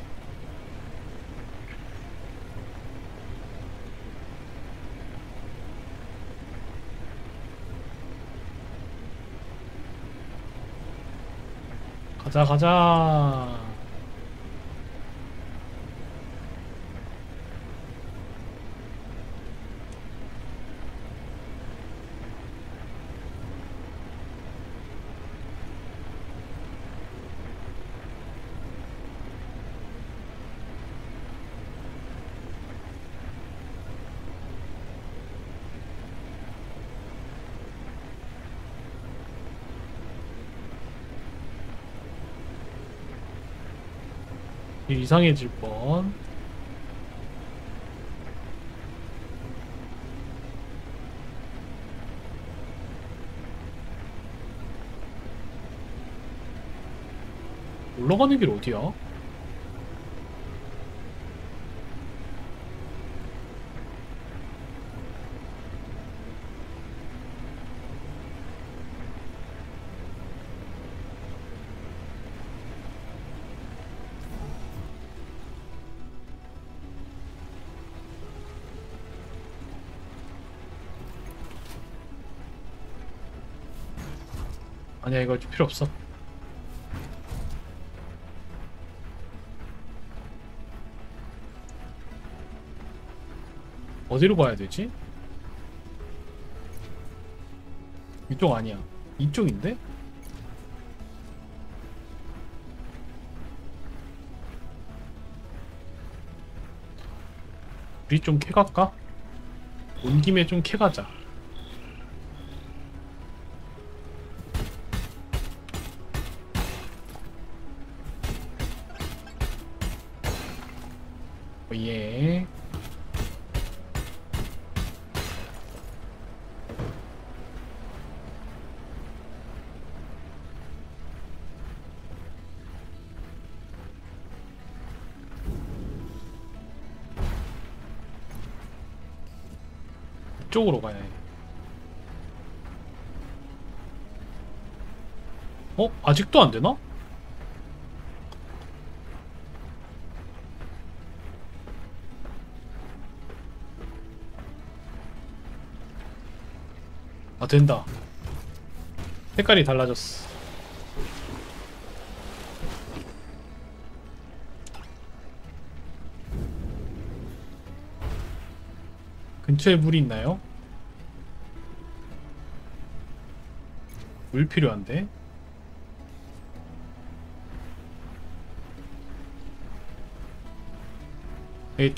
가자 가자. 일 이상해질 뻔. 올라가는 길 어디야? 아니야 이거 필요 없어 어디로 가야 되지? 이쪽 아니야 이쪽인데? 우리 좀 캐갈까? 온 김에 좀 캐가자 아직도 안 되나? 아 된다. 색깔이 달라졌어. 근처에 물이 있나요? 물 필요한데? 여기 있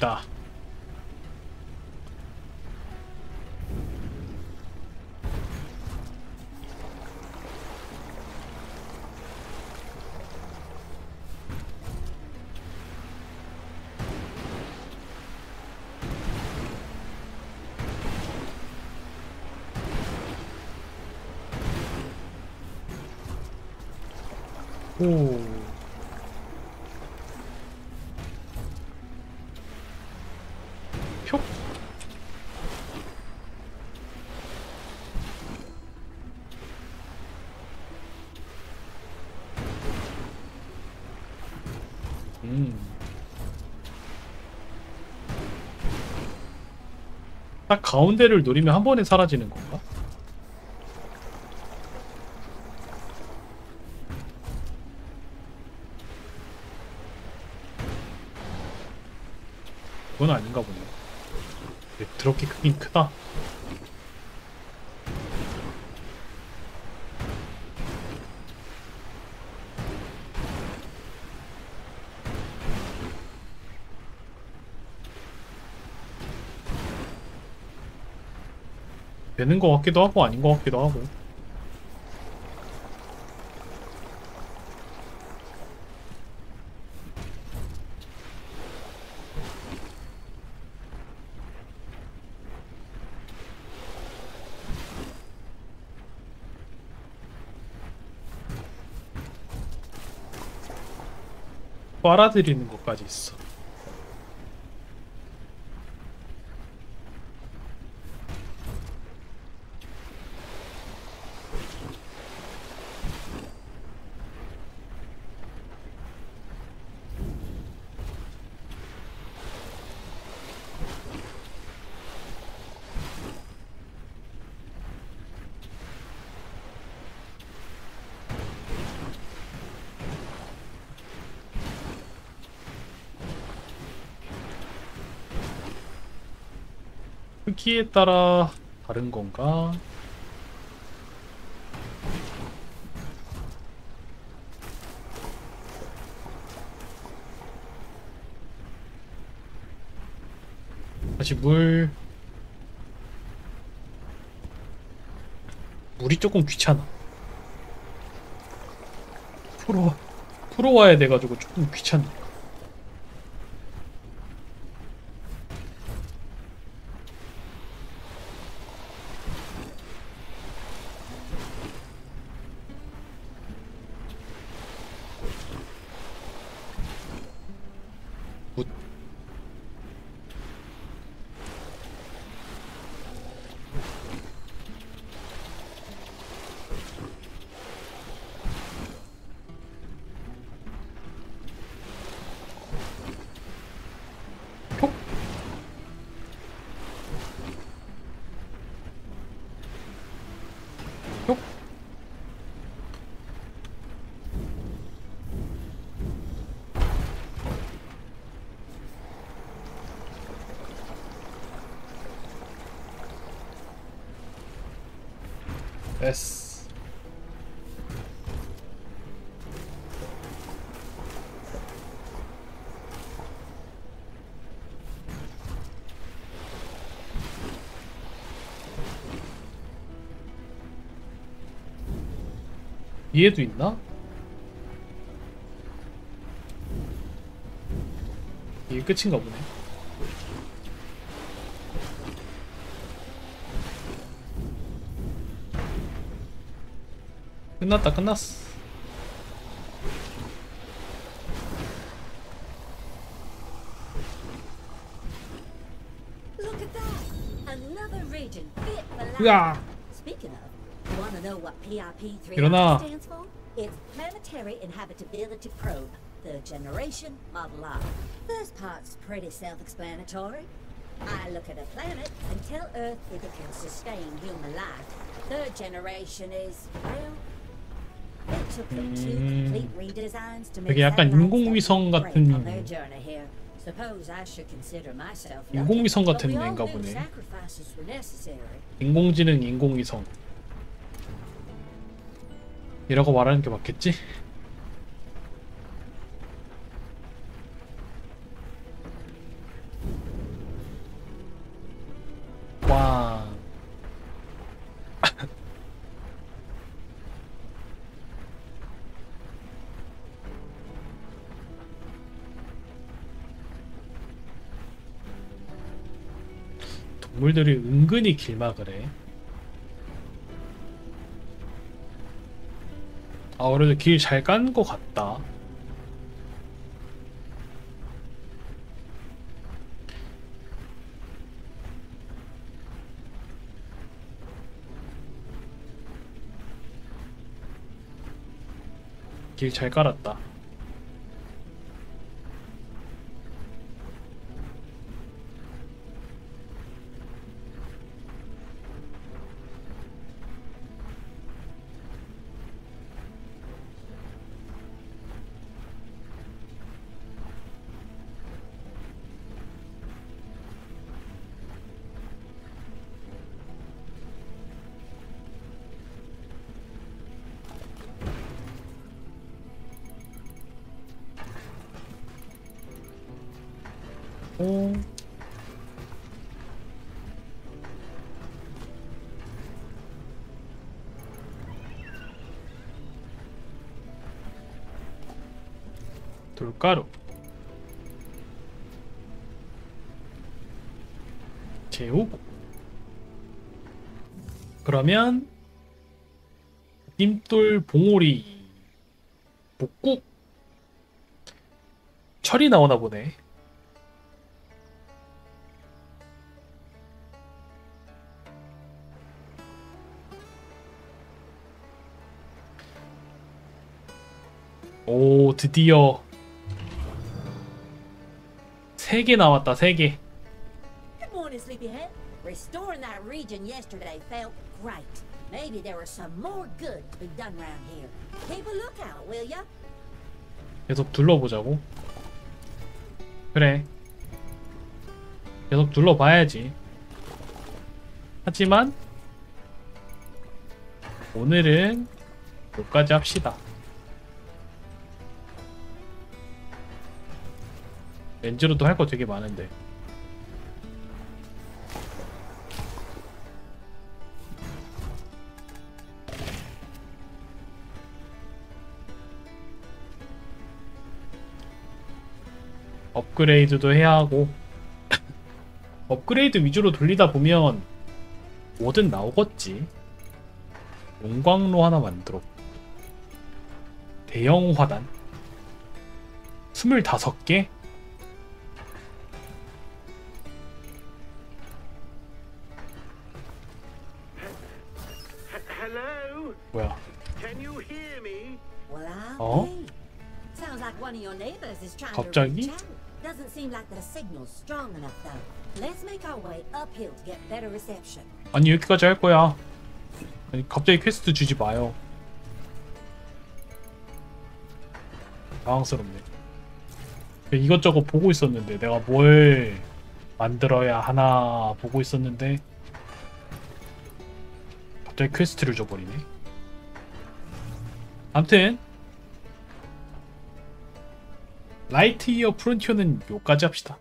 가운데를 노리면 한 번에 사라지는 건가? 그건 아닌가 보네. 왜 그렇게 크긴 크다. 되는 것 같기도 하고 아닌 것 같기도 하고. 빨아들이는 것까지 있어. 크기에 따라 다른 건가? 다시 물. 물이 조금 귀찮아. 풀어 풀어와야 돼가지고 조금 귀찮네 됐어. 얘도 있나? 이게 끝인가 보네. 끝났다 끝났어. Look at that! Another region fit for life. 으아! Speaking of, you want to know what PIP 일어나. 3 stands for? It's Planetary Inhabitability Probe, third generation, Model R. First part's pretty self-explanatory. I look at a planet and tell Earth if it can sustain human life. Third generation is, 음. 되게 약간 인공위성 같은- 인공위성 같은 애인가 보네. 인공지능 인공위성 이라고 말하는 게 맞겠지? 은근히 길막을 해. 아, 그래도 길 잘깐거 같다. 길 잘 깔았다. 돌가루 재우고. 그러면 님돌 봉오리 복국 철이 나오나 보네. 오 드디어 세개 나왔다 세 개. Good morning, Sleepyhead. Restoring that region yesterday felt great. Maybe there was some more good to be done around here. Keep a lookout, will ya? 계속 둘러보자고. 그래. 계속 둘러봐야지. 하지만 오늘은 여기까지 합시다. 렌즈로도 할 거 되게 많은데. 업그레이드도 해야 하고 업그레이드 위주로 돌리다 보면 뭐든 나오겠지 용광로 하나 만들어 대형 화단 25개? Reception. 아니 여기까지 할 거야. 아니 갑자기 퀘스트 주지 마요. 당황스럽네. 이것저것 보고 있었는데 내가 뭘 만들어야 하나 보고 있었는데 갑자기 quest를 줘버리네. 암튼 Lightyear Frontier는 요까지 합시다.